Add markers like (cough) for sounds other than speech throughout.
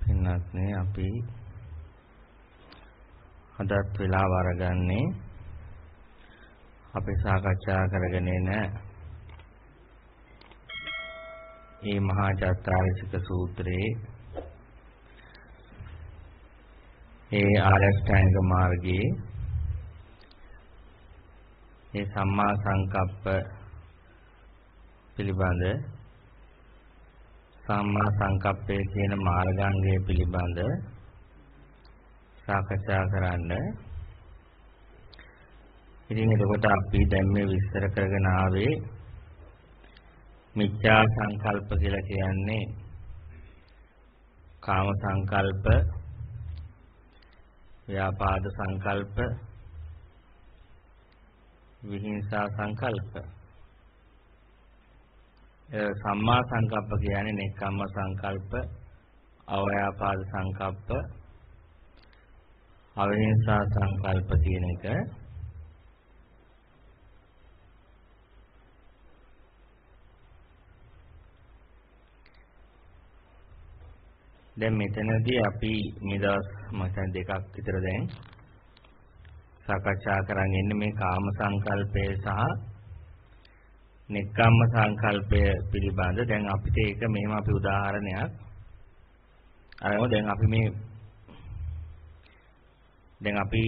පින්වත්නි අපි අදත් වෙලාව අරගන්නේ අපි සාකච්ඡා කරගෙන එන මේ මහා චත්තාරිසික සූත්‍රයේ ඒ ආරෂ්ඨාංග මාර්ගයේ ඒ සම්මා සංකප්ප පිළිබඳ සම්මා සංකප්පය කියන මාර්ගාංගය පිළිබඳ සාකච්ඡා කරන්න. ඉතින් එතකොට අපි දැන් මේ විස්තර කරගෙන ආවේ මිත්‍යා සංකල්ප කියලා කියන්නේ කාම සංකල්ප, ව්‍යාපාද සංකල්ප, විහිංසා සංකල්ප. සම්මා සංකප්ප කියන්නේ නෙක්ඛම්ම සංකල්ප, අව්‍යාපාද සංකල්ප, අවිහිංසා සංකල්ප කියන එක. දැන් මෙතනදී අපි මේ දවස් මම දෙකක් විතර දැන් සාකච්ඡා කරන් ඉන්නේ මේ කාම සංකල්පය සහ නෙක්ඛම්ම සංකල්පය පිළිබඳ. දැන් අපිට ඒක මෙහෙම අපි උදාහරණයක්. අරමු දැන් අපි මේ දැන් අපි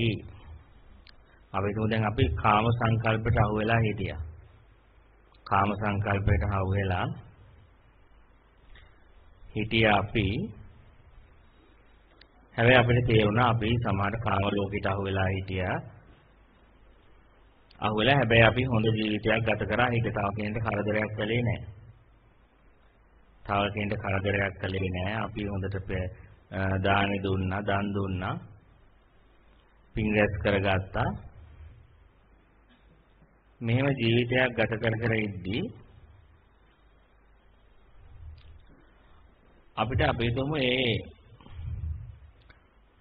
අපි හිතමු දැන් අපි කාම සංකල්පයට අහු වෙලා හිටියා. කාම සංකල්පයට අහු වෙලා හිටියා අපි. හැබැයි අපිට තේරුණා අපි සමහර කාම ලෝකයට අහු වෙලා හිටියා. අහු වෙලා හැබැයි අපි හොඳ ජීවිතයක් ගත කරා හිත තව කෙනෙක්ට කරදරයක් කළේ නැහැ. තව කෙනෙක්ට කරදරයක් කළේ නැහැ. අපි හොඳට දානි දුන්නා, දන් දුන්නා. පින් රැස් කරගත්තා. මෙහෙම ජීවිතයක් ගත කර කර ඉද්දී අපිට අපේ තුමු ඒ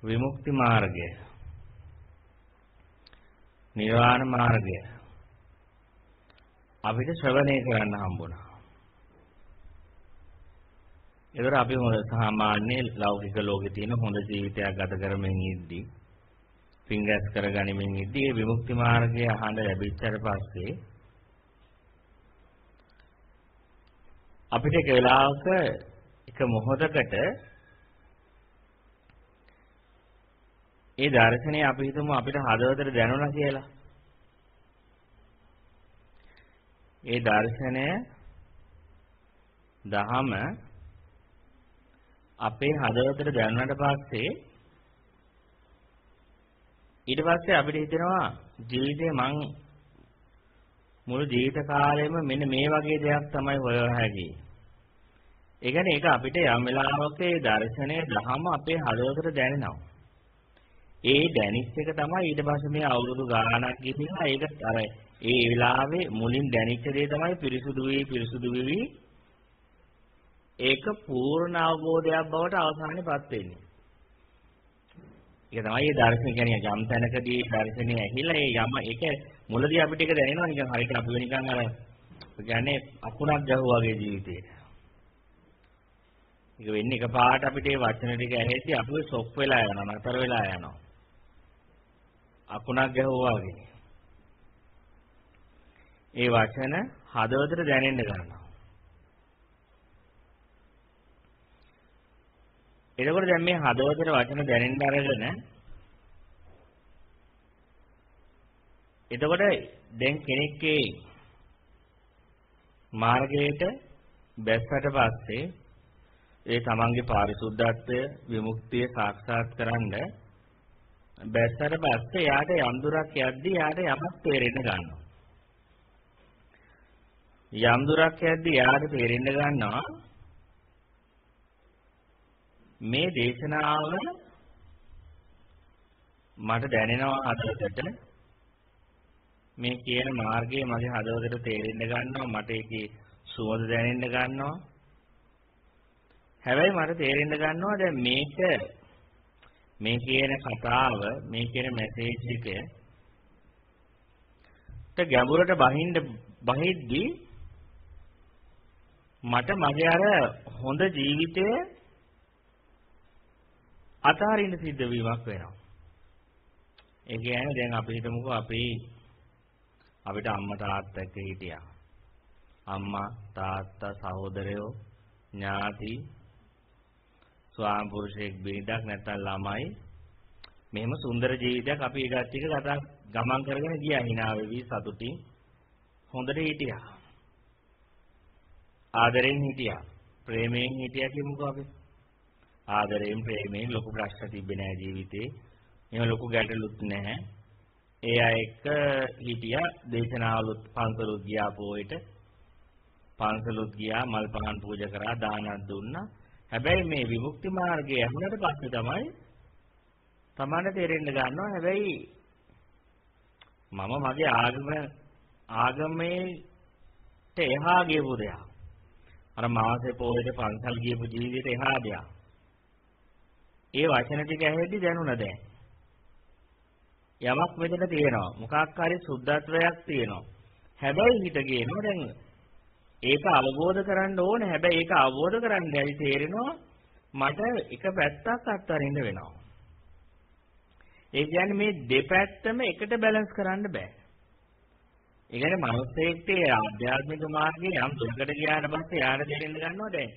විමුක්ති මාර්ගය නිර්වාණ මාර්ගය අපිට ශ්‍රවණය කරන්න හම්බුණා. ඒතර අපි හොඳ සාමාන්‍ය ලෞකික ලෝකේ තියෙන හොඳ ජීවිතයක් ගත කරමින් ඉද්දී පිංගස් කරගනිමින් ඉද්දී මේ විමුක්ති මාර්ගය අහන්න ලැබිච්චට පස්සේ අපිට එක වෙලාවක එක මොහොතකට ඒ දර්ශනය අපි හිතමු අපිට හදවතට දැනුණා කියලා. ඒ දර්ශනය දහම අපේ හදවතට දැනුණාට පස්සේ ඊට පස්සේ අපිට හිතෙනවා ජීවිතේ මං මුළු ජීවිත කාලෙම මෙන්න මේ වගේ දෙයක් තමයි හොයව හැකි. ඒ කියන්නේ ඒක අපිට යම් වෙලාවක ඒ දර්ශනය දහම අපේ හදවතට දැනෙනවා. ඒ දැනිච්ච එක තමයි ඊට පස්සේ මේ අවුරුදු ගාණක් ගිහිල්ලා ඒක අර ඒ වෙලාවේ මුලින් දැනිච්ච දේ තමයි පිරිසුදු වී පිරිසුදු වෙවි ඒක පූර්ණ අවබෝධයක් බවට අවසානයේපත් වෙන්නේ. ඒක තමයි මේ දර්ශන කියන්නේ යම් තැනකදී දර්ශනය ඇහිලා ඒ යම ඒක මුලදී අපිට ඒක දැනෙනවා නිකන් හරියට අපි නිකන් අර කියන්නේ අකුණක් ගැහුවා වගේ ජීවිතේ. ඒක වෙන්නේ එකපාරට අපිට මේ වචන ටික ඇහෙද්දී අපි ෂොක් වෙලා යනවා නතර වෙලා යනවා. අකුණක් ගැහුවා වගේ. ඒ වචන හදවතට දැනෙන්න ගන්නවා. එතකොට දැන් මේ හදවතට වචන දැනෙන්න අරගෙන එතකොට දැන් කෙනෙක්ගේ මාර්ගයට බැස්සට පස්සේ ඒ තමන්ගේ පාරිශුද්ධත්වය විමුක්තිය සාක්ෂාත් කරන්නේ බැස්සට පස්සේ යාට යම්දුරක් යද්දී යාට යමක් තේරෙන්න ගන්නවා. යම්දුරක් යද්දී යාට තේරෙන්න ගන්නවා මේ දේශනාව මට දැනෙනවා හදවතට මේ කියන මාර්ගය මගේ හදවතට තේරෙන්න ගන්නවා මට ඒකේ සුවඳ දැනෙන්න ගන්නවා හැබැයි මට තේරෙන්න ගන්නවා දැන් මේක මේ කියන කතාව මේ කියන මැසේජ් එක ගැඹුරට බහින්න බහිද්දී මට මගේ අර හොඳ ජීවිතය අතහරින්න සිද්ධ වීමක් වෙනවා. ඒ කියන්නේ දැන් අපි හිතමුකෝ අපි අපිට අම්මා තාත්තා එක්ක හිටියා. අම්මා තාත්තා සහෝදරයෝ ඥාති ස්වාම පුරුෂයෙක් බිරිඳක් නැත්නම් ළමයි. මෙහෙම සුන්දර ජීවිතයක් අපි ඒකත් එක්ක කතා ගමන් කරගෙන ගියා hina වෙවි සතුටින්. හොඳට හිටියා. ආදරෙන් හිටියා. ප්‍රේමයෙන් හිටියා කියමුකෝ අපි. ආදරයෙන් ප්‍රේමයෙන් ලොකු ප්‍රශ්න තිබ්බේ නැහැ ජීවිතේ. එහෙම ලොකු ගැටලුත් නැහැ ඒ අය එක්ක හිටියා දේශනාවලුත් පන්සලුත් ගියා පොයට පන්සලුත් ගියා මල් පහන් පූජා කරා දානක් දුන්නා. හැබැයි මේ විමුක්ති මාර්ගය ඇහුනට පස්සේ තමයි තමන්න තේරෙන්න ගන්නවා හැබැයි මම මගේ ආගම ආගමේට එහා ගියපු දෙයක්. අර මාසේ පොයේට පන්සල් ගියපු ජීවිතේට එහා දෙයක්. ඒ වචන ටික ඇහෙද්දි දැනුණා දැන්. යමක් මෙතන තියෙනවා. මොකක් හරි සුද්ධත්වයක් තියෙනවා. හැබැයි හිත කියනවා දැන් ඒක අවබෝධ කරන්න ඕනේ. හැබැයි ඒක අවබෝධ කරන්න ඇයි තේරෙනවා මට එක පැත්තක් අත්හරින්න වෙනවා. ඒ කියන්නේ මේ දෙපැත්තම එකට බැලන්ස් කරන්න බෑ. ඒ කියන්නේ මනුස්සයෙක්ට ආධ්‍යාත්මික මාර්ගයේ යම් දුරකට ගියාට පස්සේ යාට තේරෙන්න ගන්නවා දැන්.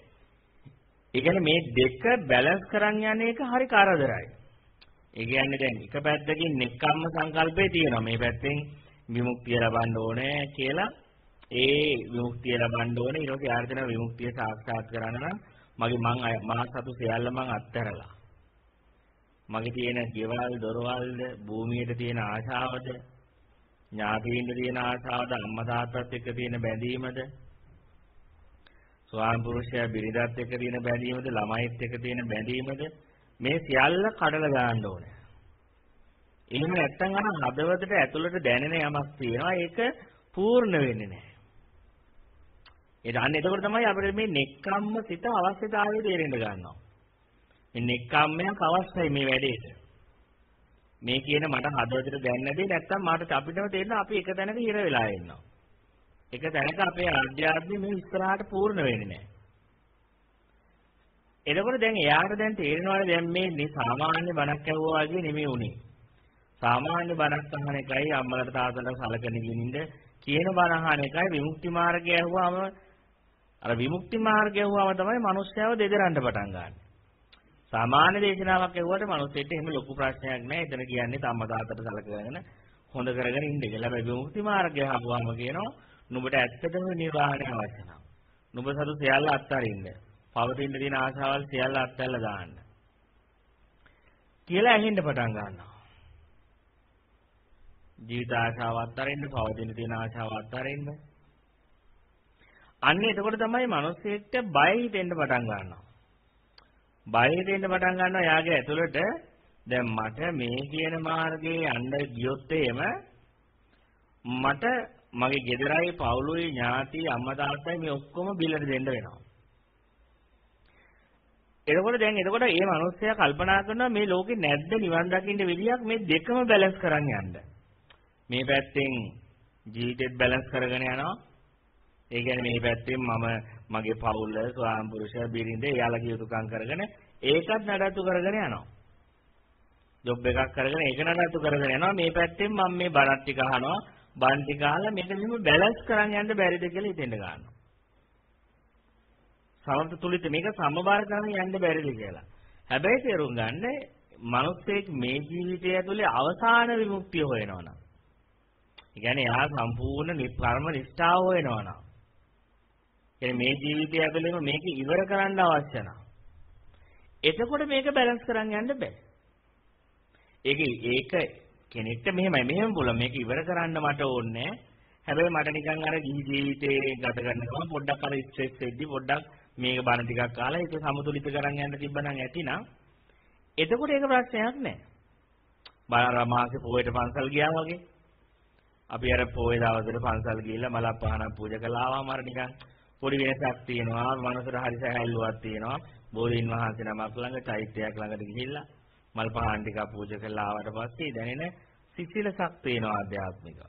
ඒ කියන්නේ මේ දෙක බැලන්ස් කරන් යන එක හරි කරදරයි. ඒ කියන්නේ දැන් එක පැත්තකින් නෙක්ඛම්ම සංකල්පේ තියෙනවා. මේ පැත්තෙන් විමුක්තිය ලබන්න ඕනේ කියලා ඒ විමුක්තිය ලබන්න ඕනේ ඊට පස්සේ යාර දෙන විමුක්තිය සාක්ෂාත් කරගන්න නම් මගේ මං මා සතු සියල්ල මං අත්හැරලා මගේ තියෙන ගෙවල් දොරවල්ද භූමියට තියෙන ආශාවද ඥාතීන්ට තියෙන ආශාවද අම්මා තාත්තත් එක්ක තියෙන බැඳීමද ස්වාම පුරුෂයා බිරිඳත් එක්ක තියෙන බැඳීමද ළමයිත් එක්ක තියෙන බැඳීමද මේ සියල්ල කඩලා දාන්න ඕනේ. එහෙම නැත්නම් අර හදවතට ඇතුළට දැනෙන යමක් තියෙනවා ඒක පූර්ණ වෙන්නේ නැහැ. ඒ අන්න එතකොට තමයි අපිට මේ නෙක්ඛම්ම සිත අවශ්‍යතාවය තේරෙන්න ගන්නවා. මේ නෙක්ඛම්මයක් අවශ්‍යයි මේ වැඩේට. මේ කියන මට හදවතට දැනෙන දේ නැත්තම් මාට අපිටම තේරෙනවා අපි එක තැනක හිර වෙලා ඉන්නවා. එක තැනක අපේ ආධ්‍යාත්මය මේ ඉස්සරහට පූර්ණ වෙන්නේ නැහැ. එතකොට දැන් එයාට දැන් තේරෙනවානේ දැන් මේ සාමාන්‍ය බණක් ඇහුවා වගේ නෙමෙයි උනේ. සාමාන්‍ය බණක් අහන එකයි අම්මලට තාත්තලට සලකන ගිනින්ද කියන බණ අහන එකයි විමුක්ති මාර්ගය ඇහුවාම අර විමුක්ති මාර්ගය ඇහුවාම තමයි මිනිස්යාව දෙදරන්න පටන් ගන්න. සාමාන්‍ය දේශනාවක් ඇහුවට මිනිස්සෙට එහෙම ලොකු ප්‍රශ්නයක් නැහැ. එතන කියන්නේ තම්ම තාත්තට සලකගෙන හොඳ කරගෙන ඉන්න කියලා. හැබැයි විමුක්ති මාර්ගය අහුවාම කියනවා නුඹට ඇත්තටම නිර්වාණය අවශ්‍ය නම්. නුඹ සතු සියල්ල අත්හරින්න. පවතින තියෙන ආශාවල් සියල්ල අත්හැරලා දාන්න. කියලා ඇහෙන්න පටන් ගන්නවා. ජීවිත ආශාව අත්හරින්න, පවතින තියෙන ආශාව අත්හරින්න. අන්න එතකොට තමයි මිනිස්සෙක්ට බය හිතෙන්න පටන් ගන්නවා. බය හිතෙන්න පටන් ගන්නවා යාගේ ඇතුළට දැන් මට මේ කියන මාර්ගයේ යන්න ගියොත් එහෙම මට මගේ ගෙදරයි පවුලුයි ඥාති අම්මා තාත්තයි මේ ඔක්කොම බිලට දෙන්න වෙනවා. එතකොට දැන් එතකොට මේ මිනිස්සයා කල්පනා කරනවා මේ ලෝකේ නැද්ද නිවන් දකින්න විදියක් මේ දෙකම බැලන්ස් කරන් යන්න. මේ පැත්තෙන් ජීවිතෙත් බැලන්ස් කරගෙන යනවා. ඒ කියන්නේ මේ පැත්තෙන් මම මගේ පවුල, ස්වාම පුරුෂයා, බිරිඳ එයාලගේ යුතුයකම් කරගෙන ඒකත් නඩත්තු කරගෙන යනවා. ජොබ් එකක් කරගෙන ඒක නඩත්තු කරගෙන යනවා. මේ පැත්තෙන් මම මේ බණත් ටික අහනවා. බණ ටික අහලා මේක මෙහෙම බැලන්ස් කරන් යන්න බැරිද කියලා හිතෙන්න ගන්නවා. සමතුලිත මේක සමබර කරන් යන්න බැරිද කියලා. හැබැයි තේරුම් ගන්න මිනිස්සෙක් මේ ජීවිතය ඇතුලේ අවසාන විමුක්තිය හොයනවනම්. ඒ කියන්නේ එයා සම්පූර්ණ නිර්කර්ම නිෂ්ඨාව හොයනවනම්. කියන්නේ මේ ජීවිතය ඇතුලේම මේක ඉවර කරන්න අවශ්‍ය නම්. එතකොට මේක බැලන්ස් කරන් යන්න බෑ. ඒක ඒක කෙනෙක්ට මෙහෙමයි මෙහෙම පුළුවන් මේක ඉවර කරන්න මට ඕනේ හැබැයි මට නිකන් අර ගිහි ජීවිතේ ගත කරනවා පොඩ්ඩක් අර ස්ට්‍රෙස් වෙද්දි පොඩ්ඩක් මේක බණ ටිකක් කාලා ඒක සමතුලිත කරන් යන්න තිබ්බනම් ඇතිනම් එතකොට ඒක ප්‍රශ්නයක් නෑ. බාර මාසේ පොයේට පන්සල් ගියා වගේ. අපි අර පොයේ දවසට පන්සල් ගිහිල්ලා මල පහනක් පූජා කළා ආවම අර නිකන් පොඩි වෙනසක් තියෙනවා. මනසට හරි සැහැල්ලුවක් තියෙනවා. බෝධීන් වහන්සේ නමක් ළඟ චෛත්‍යයක් ළඟට ගිහිල්ලා මල් පහන් ටික පූජා කළා ආවට පස්සේ දැනෙන සිසිලසක් තියෙනවා ආධ්‍යාත්මික.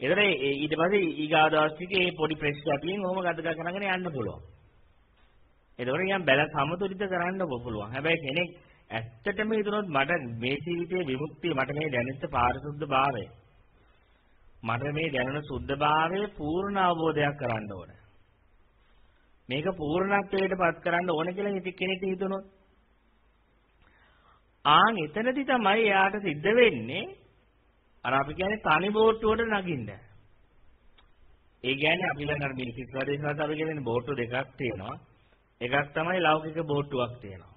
ඒතර ඊට පස්සේ ඊගාව දවස් ටිකේ මේ පොඩි ප්‍රෙෂර් අපින් ඔහොම ගත කරගෙන යන්න පුළුවන්. එතකොට නිකන් බැලන්ස් සමතුලිත කරන්න පුළුවන්. හැබැයි කෙනෙක් ඇත්තටම හිතනොත් මට මේ ජීවිතයේ විමුක්තිය මට මේ දැනෙච්ච පාරිශුද්ධ භාවය මට මේ දැනෙන සුද්ධභාවයේ පූර්ණ අවබෝධයක් කරන්න ඕන. මේක පූර්ණත්වයට පත් කරන්න ඕන කියලා හිත කෙනෙක් හිතනොත් ආන් එතනදි තමයි එයාට සිද්ධ වෙන්නේ අර අපි කියන්නේ තනි බෝට්ටුවට නගින්න. ඒ කියන්නේ අපි ළඟ මේ සිස්වාදේශවත් අපි කියන්නේ බෝට්ටු දෙකක් තියෙනවා. එකක් තමයි ලෞකික බෝට්ටුවක් තියෙනවා.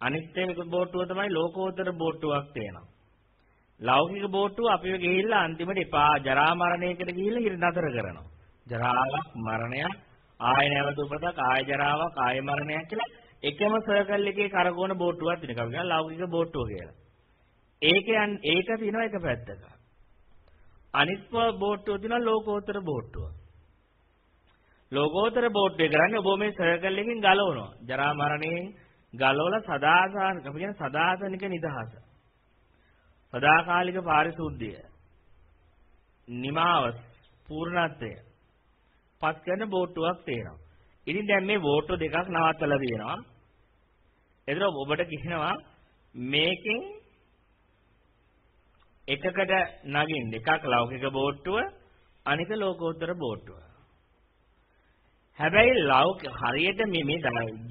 අනිත් එක බෝට්ටුව තමයි ලෝකෝත්තර බෝට්ටුවක් තියෙනවා. ලෞකික බෝට්ටුව අපිව ගිහිල්ලා අන්තිමට එපා ජරා මරණයකට ගිහිල්ලා ඉර නතර කරනවා. ජරාවක් මරණයක් ආය නැවත උපතක් ආය ජරාවක් ආය මරණයක් කියලා එකම සර්කල් එකේ කරකවන බෝට්ටුවක් තියෙනවා. අපි ලෞකික බෝට්ටුව කියලා. ඒකයන් ඒක තියෙනවා එක පැත්තක. අනිත් බෝට්ටුව තියෙනවා ලෝකෝත්තර බෝට්ටුව. ලෝකෝත්තර බෝට්ටුවේ කරන්නේ ඔබ මේ සර්කල් එකකින් ගලවනවා. ජරා මරණයෙන් ගලවලා සදාසාන අපි කියන සදාතනික නිදහස. සදාකාලික පාරිශුද්ධිය. නිමාව පූර්ණත්වය. පත් කරන බෝට්ටුවක් තියෙනවා. ඉතින් දැන් මේ බෝට්ටු දෙකක් නවත්තලා තියෙනවා. එතන ඔබට කියනවා මේකෙන් එකකට නගින්න එකක් ලෞකික බෝට්ටුව අනික ලෝකෝත්තර බෝට්ටුව. හැබැයි ලෞක හරියට මේ මේ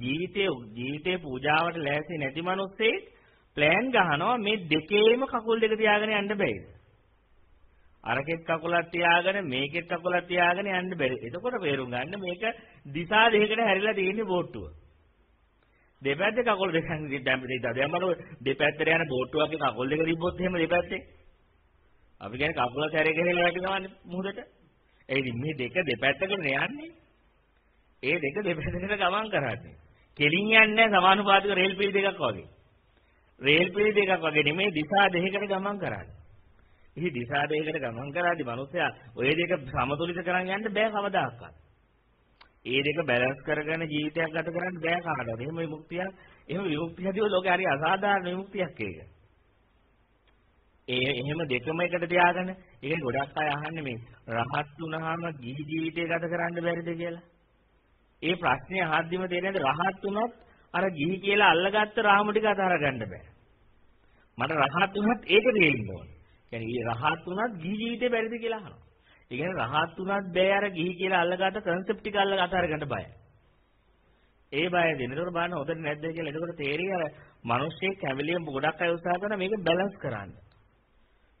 ජීවිතයේ ජීවිතේ පූජාවට ලෑස්ති නැති මිනිස්සෙක් ප්ලෑන් ගහනවා මේ දෙකේම කකුල් දෙක තියාගෙන යන්න බැයිද? අරකෙත් කකුලක් තියාගෙන මේකෙත් කකුලක් තියාගෙන යන්න බැරි. එතකොට වේරුම් ගන්න මේක දිසා දෙකකට හැරිලා තියෙන බෝට්ටුව. දෙපැත්තේ කකුල් දෙකෙන් දැම්මද දැම්මම දෙපැත්තට යන බෝට්ටුවක කකුල් දෙක තිබ්බොත් එහෙම දෙපැත්තේ අපි කියන්නේ කකුල සැරේ ගහලා වැටෙනවානේ මුහුදට. ඒ ඉතින් මේ දෙක දෙපැත්තකට යන්නේ. ඒ දෙක දෙපැත්තකට ගමන් කරන්නේ. කෙලින් යන්නේ සමානුපාතික රේල් පිළි දෙකක් වගේ. රේල් පිළි දෙකක් වගේ නෙමෙයි දිශා දෙකකට ගමන් කරන්නේ. ඉහි දිශා දෙකකට ගමන් කරාදී මිනිස්සයා ওই දෙක සමතුලිත කරන් යන්න බෑ කවදාකවත්. ඒ දෙක බැලන්ස් කරගෙන ජීවිතයක් ගත කරන්න බෑ කාටවත්. එහෙම විමුක්තියක්, එහෙම විමුක්තියදී ලෝකේ හරි අසාධාරණ විමුක්තියක් ඒක. ඒ එහෙම දෙකම එකට තියාගෙන ඒක ගොඩක් අය අහන්නේ මේ රහත් වුණාම ජී ජීවිතය ගත කරන්න බැරිද කියලා. ඒ ප්‍රශ්නේ අහද්දිම තේරෙන්නේ රහත් වුණොත් අර ගිහි කියලා අල්ලගත්ත රාමු ටික අතහර ගන්න බෑ. මට රහත් වුණත් ඒක තේරෙන්න ඕන. කියන්නේ රහත් වුණත් ගිහි ජීවිතේ බැරිද කියලා අහනවා. ඒ කියන්නේ රහත් වුණත් බෑ අර ගිහි කියලා අල්ලගත්ත concept ටික අල්ල අතහර ගන්න බයයි. ඒ බය දෙන. ඒකට බලන්න හොදට නැද්ද කියලා. ඒකට තේරෙයි අර මිනිස්සේ කැවිලියම් ගොඩක් අය උත්සාහ කරන මේක බැලන්ස් කරන්න.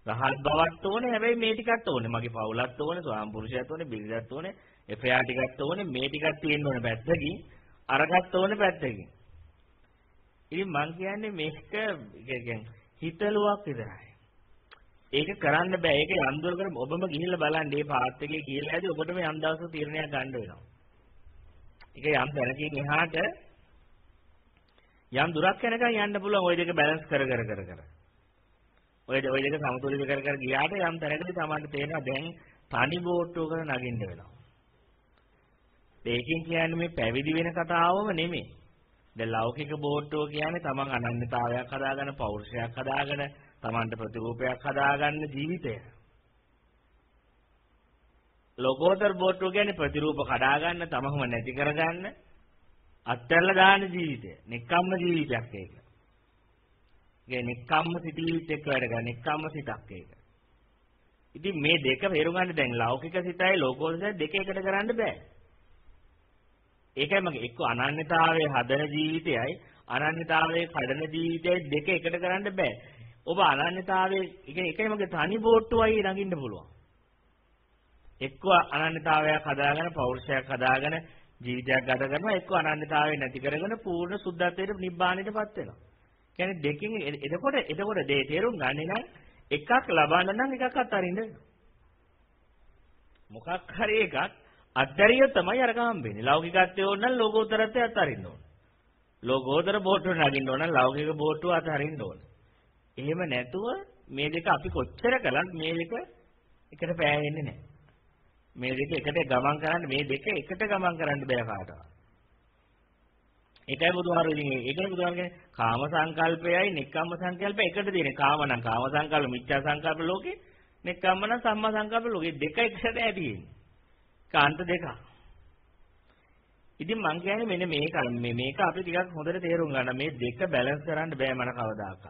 රහත් බවක් ඕනේ හැබැයි මේ ටිකත් ඕනේ. මගේ පවුලත් ඕනේ, ස්වාම පුරුෂයත් ඕනේ, බිරිඳත් ඕනේ, එෆයා ටිකත් ඕනේ, මේ ටිකත් තියෙන්න ඕනේ පැත්තකින්. අරගත් ඕනේ පැත්තකින්. ඉතින් මං කියන්නේ මේක කියන්නේ හිතලුවක් විතරයි. ඒක කරන්න බෑ. ඒක යන්දුර කර ඔබම ගිහිල්ලා බලන්න මේ පාත් එකේ කියලා ඇදී ඔබට මේ අන්දාසු තීරණයක් ගන්න වෙනවා. ඒක යම් දැනකින් එහාට යම් දුරක් යනකම් යන්න පුළුවන් ওই දෙක බැලන්ස් කර කර කර කර. ඔය ඔය දෙක සමතුලිත කර කර ගියාට යම් තැනකදී Tamanට තේරෙනවා දැන් තනි බෝට්ටුවකට නගින්න වෙනවා. ඒකෙන් කියන්නේ මේ පැවිදි වෙන කතාවම නෙමෙයි. දැන් ලෞකික බෝට්ටුව කියන්නේ Taman අනන්‍යතාවයක් හදාගෙන පෞරුෂයක් හදාගෙන Tamanට ප්‍රතිරූපයක් හදාගන්න ජීවිතය. ලෝකෝත්තර බෝට්ටුව කියන්නේ ප්‍රතිරූප කඩාගන්න තමම නැති කරගන්න අත්හැරලා දාන ජීවිතය. නික්කම්ම ජීවිතයක් ඒක. ඒ නික්කම්ම සිටීවිත් එක්ක වැඩ ගන්න. නික්කම්ම සිතක් ඒක. ඉතින් මේ දෙක තේරුම් ගන්න දැන් ලෞකික සිතයි ලෝකෝත්තර දෙක එකට කරන්න බෑ. ඒකයි මගේ එක්ක අනන්‍යතාවයේ හදන ජීවිතයයි අනන්‍යතාවයේ කඩන ජීවිතයයි දෙක එකට කරන්න බෑ. ඔබ අනන්‍යතාවයේ කියන්නේ එකයි මගේ තනි බෝට්ටුවයි නගින්න පුළුවන්. එක්ක අනන්‍යතාවයක් හදාගෙන පෞරුෂයක් හදාගෙන ජීවිතයක් ගත කරනවා එක්ක අනන්‍යතාවය නැති කරගෙන පූර්ණ සුද්ධත්වයට නිබ්බාණයටපත් වෙනවා. කියන්නේ දෙකෙන් එතකොට එතකොට දේ තේරුම් ගන්නේ නම් එකක් ලබන්න නම් එකක් අත්හරින්න මොකක් හරි එකක් අත්හැරිය තමයි අරක හම්බෙන්නේ. ලෞකිකත්වයේ ඕන නම් ලෝකෝත්තරත්වය අත්හරින්න ඕන. ලෝකෝත්තර බෝට්ටුව නගින්න ඕන නම් ලෞකික බෝට්ටුව අත්හරින්න ඕන. එහෙම නැතුව මේ දෙක අපි කොච්චර කළත් මේ දෙක එකට පෑයෙන්නේ නැහැ. මේ දෙක එකට ගමන් කරන්න මේ දෙක එකට ගමන් කරන්න බෑ කාටවත්. ඒකයි බුදුහාර ඉතින් ඒකයි බුදුහාර කියන්නේ කාම සංකල්පයයි නික්කම්ම සංකල්පය එකට තියෙන. කාම නම් කාම සංකල්ප මිත්‍යා සංකල්ප ලෝකේ නෙක්ඛම්ම නම් සම්මා සංකප්ප ලෝකේ දෙක එකට ඇතිවෙන්නේ. කාන්ත දෙකක්. ඉතින් මං කියන්නේ මෙන්න මේක මේ මේක අපි ටිකක් හොඳට තේරුම් ගන්න මේ දෙක බැලන්ස් කරන්න බෑ මන කවදාකවත්.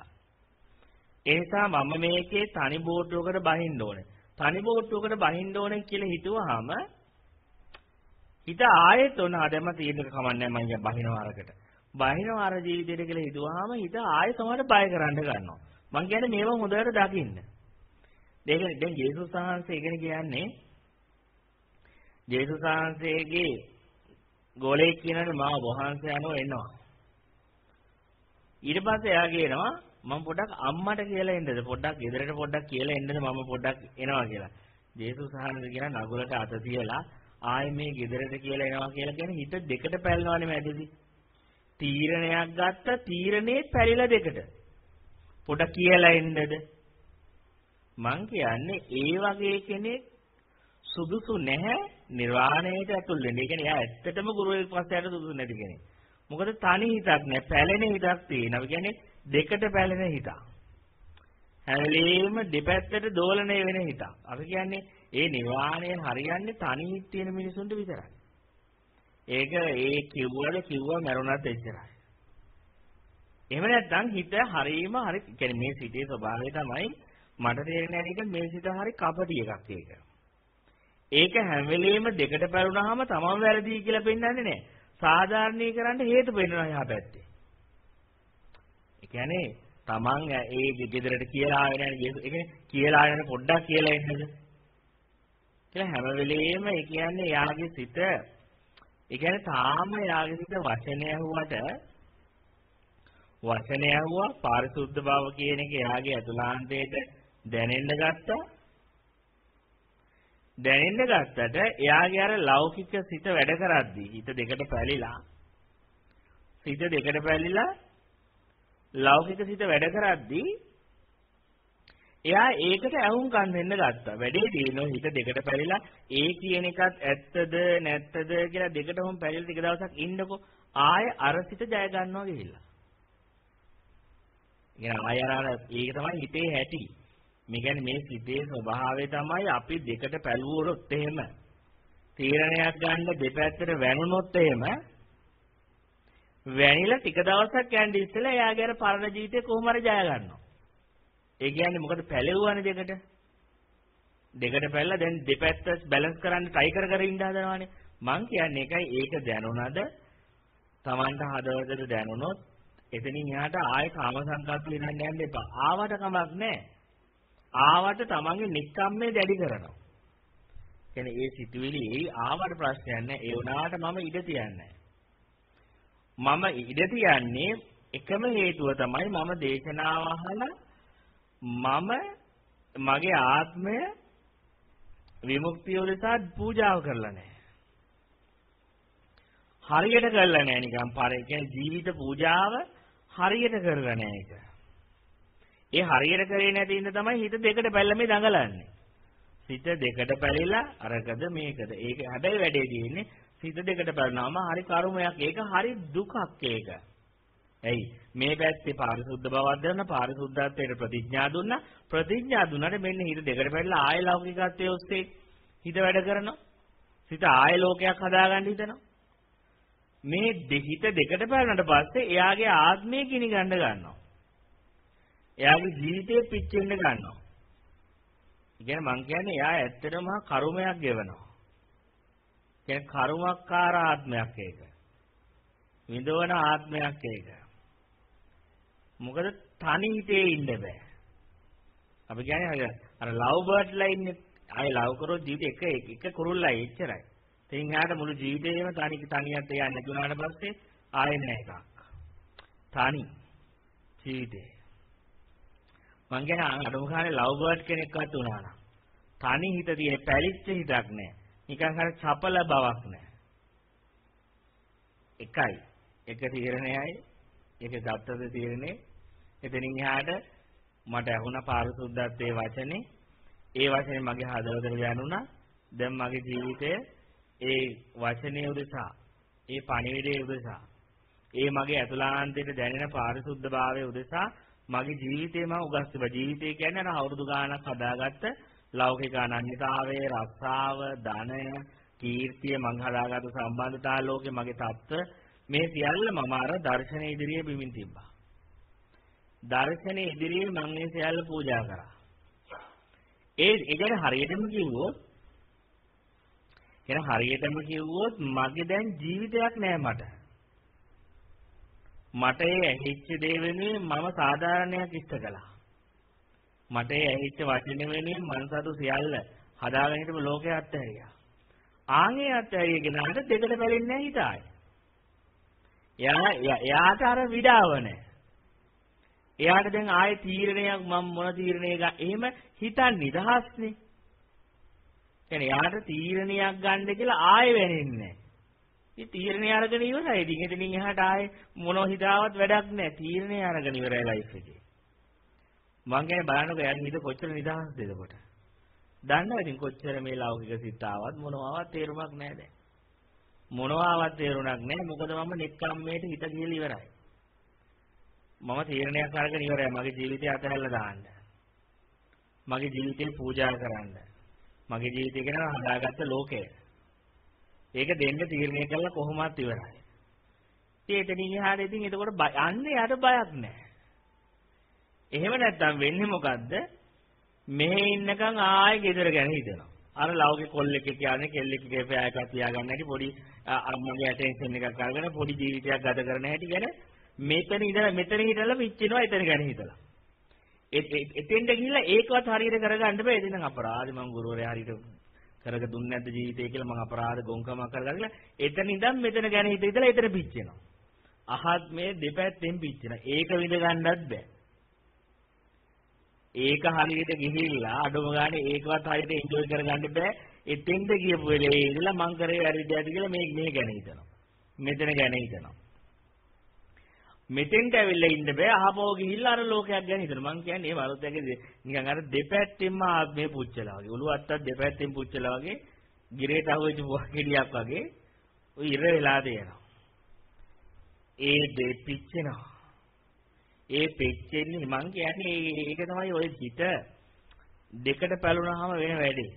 ඒ නිසා මම මේකේ තනි බෝට්ටුවකට බහින්න ඕනේ. තනි බෝට්ටුවකට බහින්න ඕනේ කියලා හිතුවාම හිත ආයෙත් ඔන්න ආදම තියෙන්නක කමන්නේ මම කිය බහිනවා අරකට. බහිනවා අර ජීවිතේට කියලා හිතුවාම හිත ආයෙ සමහරට බය කරන්න ගන්නවා. මං කියන්නේ මේව හොඳට දකින්න. දෙකනේ දැන් ජේසුස් වහන්සේ ඉගෙන කියන්නේ ජේසුස් වහන්සේගේ ගෝලෙක් කියනනේ මාව වහන්සේ යනවා එනවා. ඊට පස්සේ එයා කියනවා මම පොඩ්ඩක් අම්මට කියලා එන්නද පොඩ්ඩක් ගෙදරට පොඩ්ඩක් කියලා එන්නද මම පොඩ්ඩක් එනවා කියලා. ජේසුස් වහන්සේ කියන නගුලට අත තියලා ආයේ මේ ගෙදරට කියලා එනවා කියලා කියන්නේ හිත දෙකට පැලනවානේ මැදදී. තීරණයක් ගත්ත තීරණේ පැලිලා දෙකට. පොඩ කියලා එන්නද? මං කියන්නේ ඒ වගේ කෙනෙක් සුදුසු නැහැ නිර්වාණයට ඇතුල් වෙන්න. ඒ කියන්නේ එයා ඇත්තටම ගුරුවරයෙක් පස්සට සුදුසු නැති කෙනෙක්. මොකද තනි හිතක් නෑ, පැලෙන හිතක් තියෙනවා. කියන්නේ දෙකට පැලෙන හිතක්. හැලීම දෙපැත්තට දෝලණය වෙන හිතක්. අපි කියන්නේ ඒ නිර්වාණය හරියන්නේ තනි හිත තියෙන මිනිසුන්ට විතරයි. ඒක ඒ කිව්වල කිව්වා මරුණත් එච්චරයි. එහෙම නැත්නම් හිත හරීම හරි කියන්නේ මේ සිතේ ස්වභාවය තමයි මට තේරෙන්නේ නැහැ මේ සිත හරි කපටි එකක් ඒක. ඒක හැම වෙලෙම දෙකට පැරුණාම තමන් වැරදි කියලා පෙන්වන්නේ නැහැ. සාධාරණීකරන්න හේතු වෙනවා එහා පැත්තේ. ඒ කියන්නේ තමන් ඒ ගෙදරට කියලා ආවේ නැහැ. ඒ කියන්නේ කියලා ආවෙන පොඩ්ඩක් කියලා එන්නද? කියලා හැම වෙලෙම ඒ කියන්නේ යාගේ සිත ඒ කියන්නේ තාම යාගේ සිත වචනය ඇහුවට වචනය ඇහුවා පාරිශුද්ධ බව කියන එක යාගේ අතුලාන්තයට දැනෙන්න ගත්තා දැනෙන්න ගත්තට එයාගේ අර ලෞකික සිත වැඩ කරද්දී හිත දෙකට පැලිලා සිත දෙකට පැලිලා ලෞකික සිත වැඩ කරද්දී එයා ඒකට ඇහුම්කන් දෙන්න ගත්තා. වැඩේ තියෙනවා හිත දෙකට පැලිලා ඒ කියන එකත් ඇත්තද නැත්තද කියලා දෙකටම පැලිලා ටික දවසක් ඉන්නකො ආය අර සිත ජය ගන්නවා ගිහිල්ලා. ඉතින් ආය අර ඒක තමයි හිතේ හැටි. මේ කියන්නේ මේ සිතේ ස්වභාවය තමයි අපි දෙකට පැලුවොත් එහෙම තීරණයක් ගන්න දෙපැත්තට වැනුනොත් එහෙම වැනිලා ටික දවසක් යන්න ඉස්සෙල්ලා එයාගේ අර පරණ ජීවිතේ කොහොම හරි ජය ගන්නවා. ඒ කියන්නේ මොකද පැලෙවුවානේ දෙකට. දෙකට පැලලා දැන් දෙපැත්ත බැලන්ස් කරන්න try කර කර ඉන්න හදනවානේ. මං කියන්නේ ඒකයි ඒක දැනුණාද Tamanට හදවතට දැනුණොත් එතනින් එහාට ආයෙ කාම සංකල්ප වෙනන්න යන්න එපා. ආවට කමක් නැහැ. ආවට තමන්ගේ නික්කම්මේ දැඩි කරනවා. කියන්නේ ඒ සිතුවිලි ආවට ප්‍රශ්නයක් නැහැ. ඒ වුණාට මම ඉඩ තියන්නේ මම ඉඩ තියන්නේ එකම හේතුව තමයි මම දේශනාව අහලා මම මගේ ආත්මය විමුක්තිය උදෙසා පූජාව කරලා නැහැ. හරියට කරලා නැහැ නිකන් පාරේ කියන්නේ ජීවිත පූජාව හරියට කරලා නැහැ ඒක. ඒ හරියට කරේ නැති ඉඳ තමයි හිත දෙකට පැල්ල මේ දඟලන්නේ. සිත දෙකට පැලිලා අරකද මේකද. ඒක හැබැයි වැඩේ තියෙන්නේ සිත දෙකට පැලනවාම හරි කර්මයක්. ඒක හරි දුකක් ඒක. ඇයි මේ පැත්තේ පාරිශුද්ධ බවක් දැනන පාරිශුද්ධත්වයට ප්‍රතිඥා දුන්නා ප්‍රතිඥා දුන්නාට මෙන්න හිත දෙකට පැටලලා ආය ලෞකිකත්වයේ ඔස්සේ හිත වැඩ කරනවා සිත ආය ලෝකයක් හදාගන්න හිතනවා මේ දෙහිත දෙකට පැනනට පස්සේ එයාගේ ආත්මය කිනි ගන්න ගන්නවා එයාගේ ජීවිතේ පිච්චෙන්න ගන්නවා. ඉතින් මං කියන්නේ එයා ඇත්තටම කර්මයක් ගෙවනවා. කියන්නේ කර්මක්කාර ආත්මයක් ඒක. විඳවන ආත්මයක් ඒක. මොකද තනි හිතේ ඉන්න බෑ. අපි කියන්නේ අර ලව් බර්ඩ්ලා ඉන්නේ ආයේ ලව් කරොත් ජීවිත එක එක කුරුල්ලයි එච්චරයි. ඉතින් එයාට මුළු ජීවිතේම තනි තනියට යන්නේ නැති වුණාට පස්සේ ආයෙ නැහැ එකක්. තනි ජීවිතේ. මං කියන අඩුම කාලේ ලව් බර්ඩ් කෙනෙක්වත් වුණා නම් තනි හිත තියෙන පැලිච්ච හිතක් නැහැ. නිකන් හර චපල බවක් නැහැ. එකයි. එක තීරණයයි. ඒක දත්තද තීරණේ. එතනින් එහාට මට ඇහුණ පාරිශුද්ධත්වයේ වචනේ ඒ වචනේ මගේ හදවතට දැනුණා. දැන් මගේ ජීවිතයේ ඒ වචනේ උදෙසා ඒ පණිවිඩයේ උදෙසා ඒ මගේ අතුලාන්තයට දැනෙන පාරිශුද්ධභාවයේ උදෙසා මගේ ජීවිතේ මම උගස්තුවා. ජීවිතය කියන්නේ අර අවුරුදු ගාණක් හදාගත්ත ලෞකික අනන්‍යතාවය, රස්සාව, ධනය, කීර්තිය, මං හදාගත්ත සම්බන්ධතා ලෝකේ මගේ தත්ත්ව මේ සියල්ල මම අර දර්ශන ඉදිරියේ බිමින් තිබ්බා. දර්ශන ඉදිරියේ මම මේ සියල්ල පූජා කරා. ඒ ඒකට හරියටම කිව්වොත් කියන හරියටම කිව්වොත් මගේ දැන් ජීවිතයක් නෑ මට. මට ඒ ඇහිච්ච දේ වෙනුවෙන් මම සාධාරණයක් ඉෂ්ට කළා. මට ඒ ඇහිච්ච වචන වෙනුවෙන් මනසතු සියල්ල හදාගෙන හිටපු ලෝකේ අත්හැරියා. ආන්ගේ අත්හැරිය කෙනාට දෙකට බැලෙන්නේ නැහැ හිතාය. එයා එයාට අර විඩාව නැහැ. එයාට දැන් ආයේ තීරණයක් මම මොන තීරණයක එහෙම හිතන් නිදහස්නේ. කියන්නේ යාට තීරණයක් ගන්න කියලා ආයෙ වෙන්නේ නැහැ. ඉතින් තීරණය අරගෙන ඉවරයි. ඉතින් එතනින් එහාට ආයෙ මොනව හිතාවත් වැඩක් නැහැ. තීරණය අරගෙන ඉවරයි ලයිෆ් එකේ. මං කියන්නේ බලන්නකෝ යාගේ හිත කොච්චර නිදහස්ද එතකොට. දන්නවා ඉතින් කොච්චර මේ ලෞකික සිතාවත් මොනවාවත් තේරුමක් නැහැ දැන්. මොනවාවත් තේරුණක් නැහැ. මොකද මම නෙක්කම්මේට හිත කියලා ඉවරයි. මම තීරණයක් අරගෙන ඉවරයි. මගේ ජීවිතය අතහැරලා දාන්න. මගේ ජීවිතේ පූජා කරන්න. මගේ ජීවිතය ගැන හදාගත්ත ලෝකය. ඒක දෙන්න තීරණය කළා කොහොමවත් ඉවරයි. ඉතින් එතනින් එහාට ඉතින් එතකොට යන්නේ යට බයක් නැහැ. එහෙම නැත්තම් වෙන්නේ මොකද්ද? මෙහෙ ඉන්නකන් ආයෙ ගෙදර ගැන හිතනවා. අර ලෞකික කොල්ලෙක් කියන්නේ කෙල්ලෙක් ගේ එකක් තියාගන්න හැටි පොඩි අම්මගේ ඇටෙන්ෂන් එකක් අරගෙන පොඩි ජීවිතයක් ගත කරන හැටි ගැන මෙතන ඉඳලා මෙතන හිටලා පිච්චෙනවා එතන ගැන හිතලා. එතෙන්ට ගිහිල්ලා ඒකවත් හරියට කරගන්න බෑ. ඉතින් අපරාධ මම ගුරුවරයා හරියට කරක දුන්නේ නැද්ද ජීවිතේ කියලා මම අපරාධ ගොංකමක් කරගන්න එතන ඉඳන් මෙතන ගැන හිත ඉඳලා එතන පිච්චෙනවා. අහත් මේ දෙපැත්තෙන් පිච්චෙනවා. ඒක විඳ ගන්නත් බෑ. ඒක හරියට ගිහිල්ලා අඩුම ගානේ ඒකවත් හරියට එන්ජොයි කරගන්න බෑ. එතෙන්ද ගියපු වෙලේ ඉඳලා මං කරේ වැරදිද කියලා මේ මේ ගැන හිතනවා. මෙතන ගැන හිතනවා. මෙතෙන්ට ඇවිල්ලා ඉන්න බෑ අහපෝ ගිහිල්ලා අර ලෝකයක් ගැන හිතනවා. මං කියන්නේ මේ වරුද්දගේ නිකන් අර දෙපැත්තෙන්ම ආත්මේ පුච්චලා වගේ. ඔළුව අත්තක් දෙපැත්තෙන් පුච්චලා වගේ ගිරේට අහුවෙච්ච වහකෙලියක් වගේ ඔය ඉර වෙලා දෙනවා. ඒ දෙපිච්චෙනවා. ඒ පෙච්චෙන්නේ මං කියන්නේ ඒක තමයි ඔය හිත දෙකට පැලුනහම වෙන වැඩේ.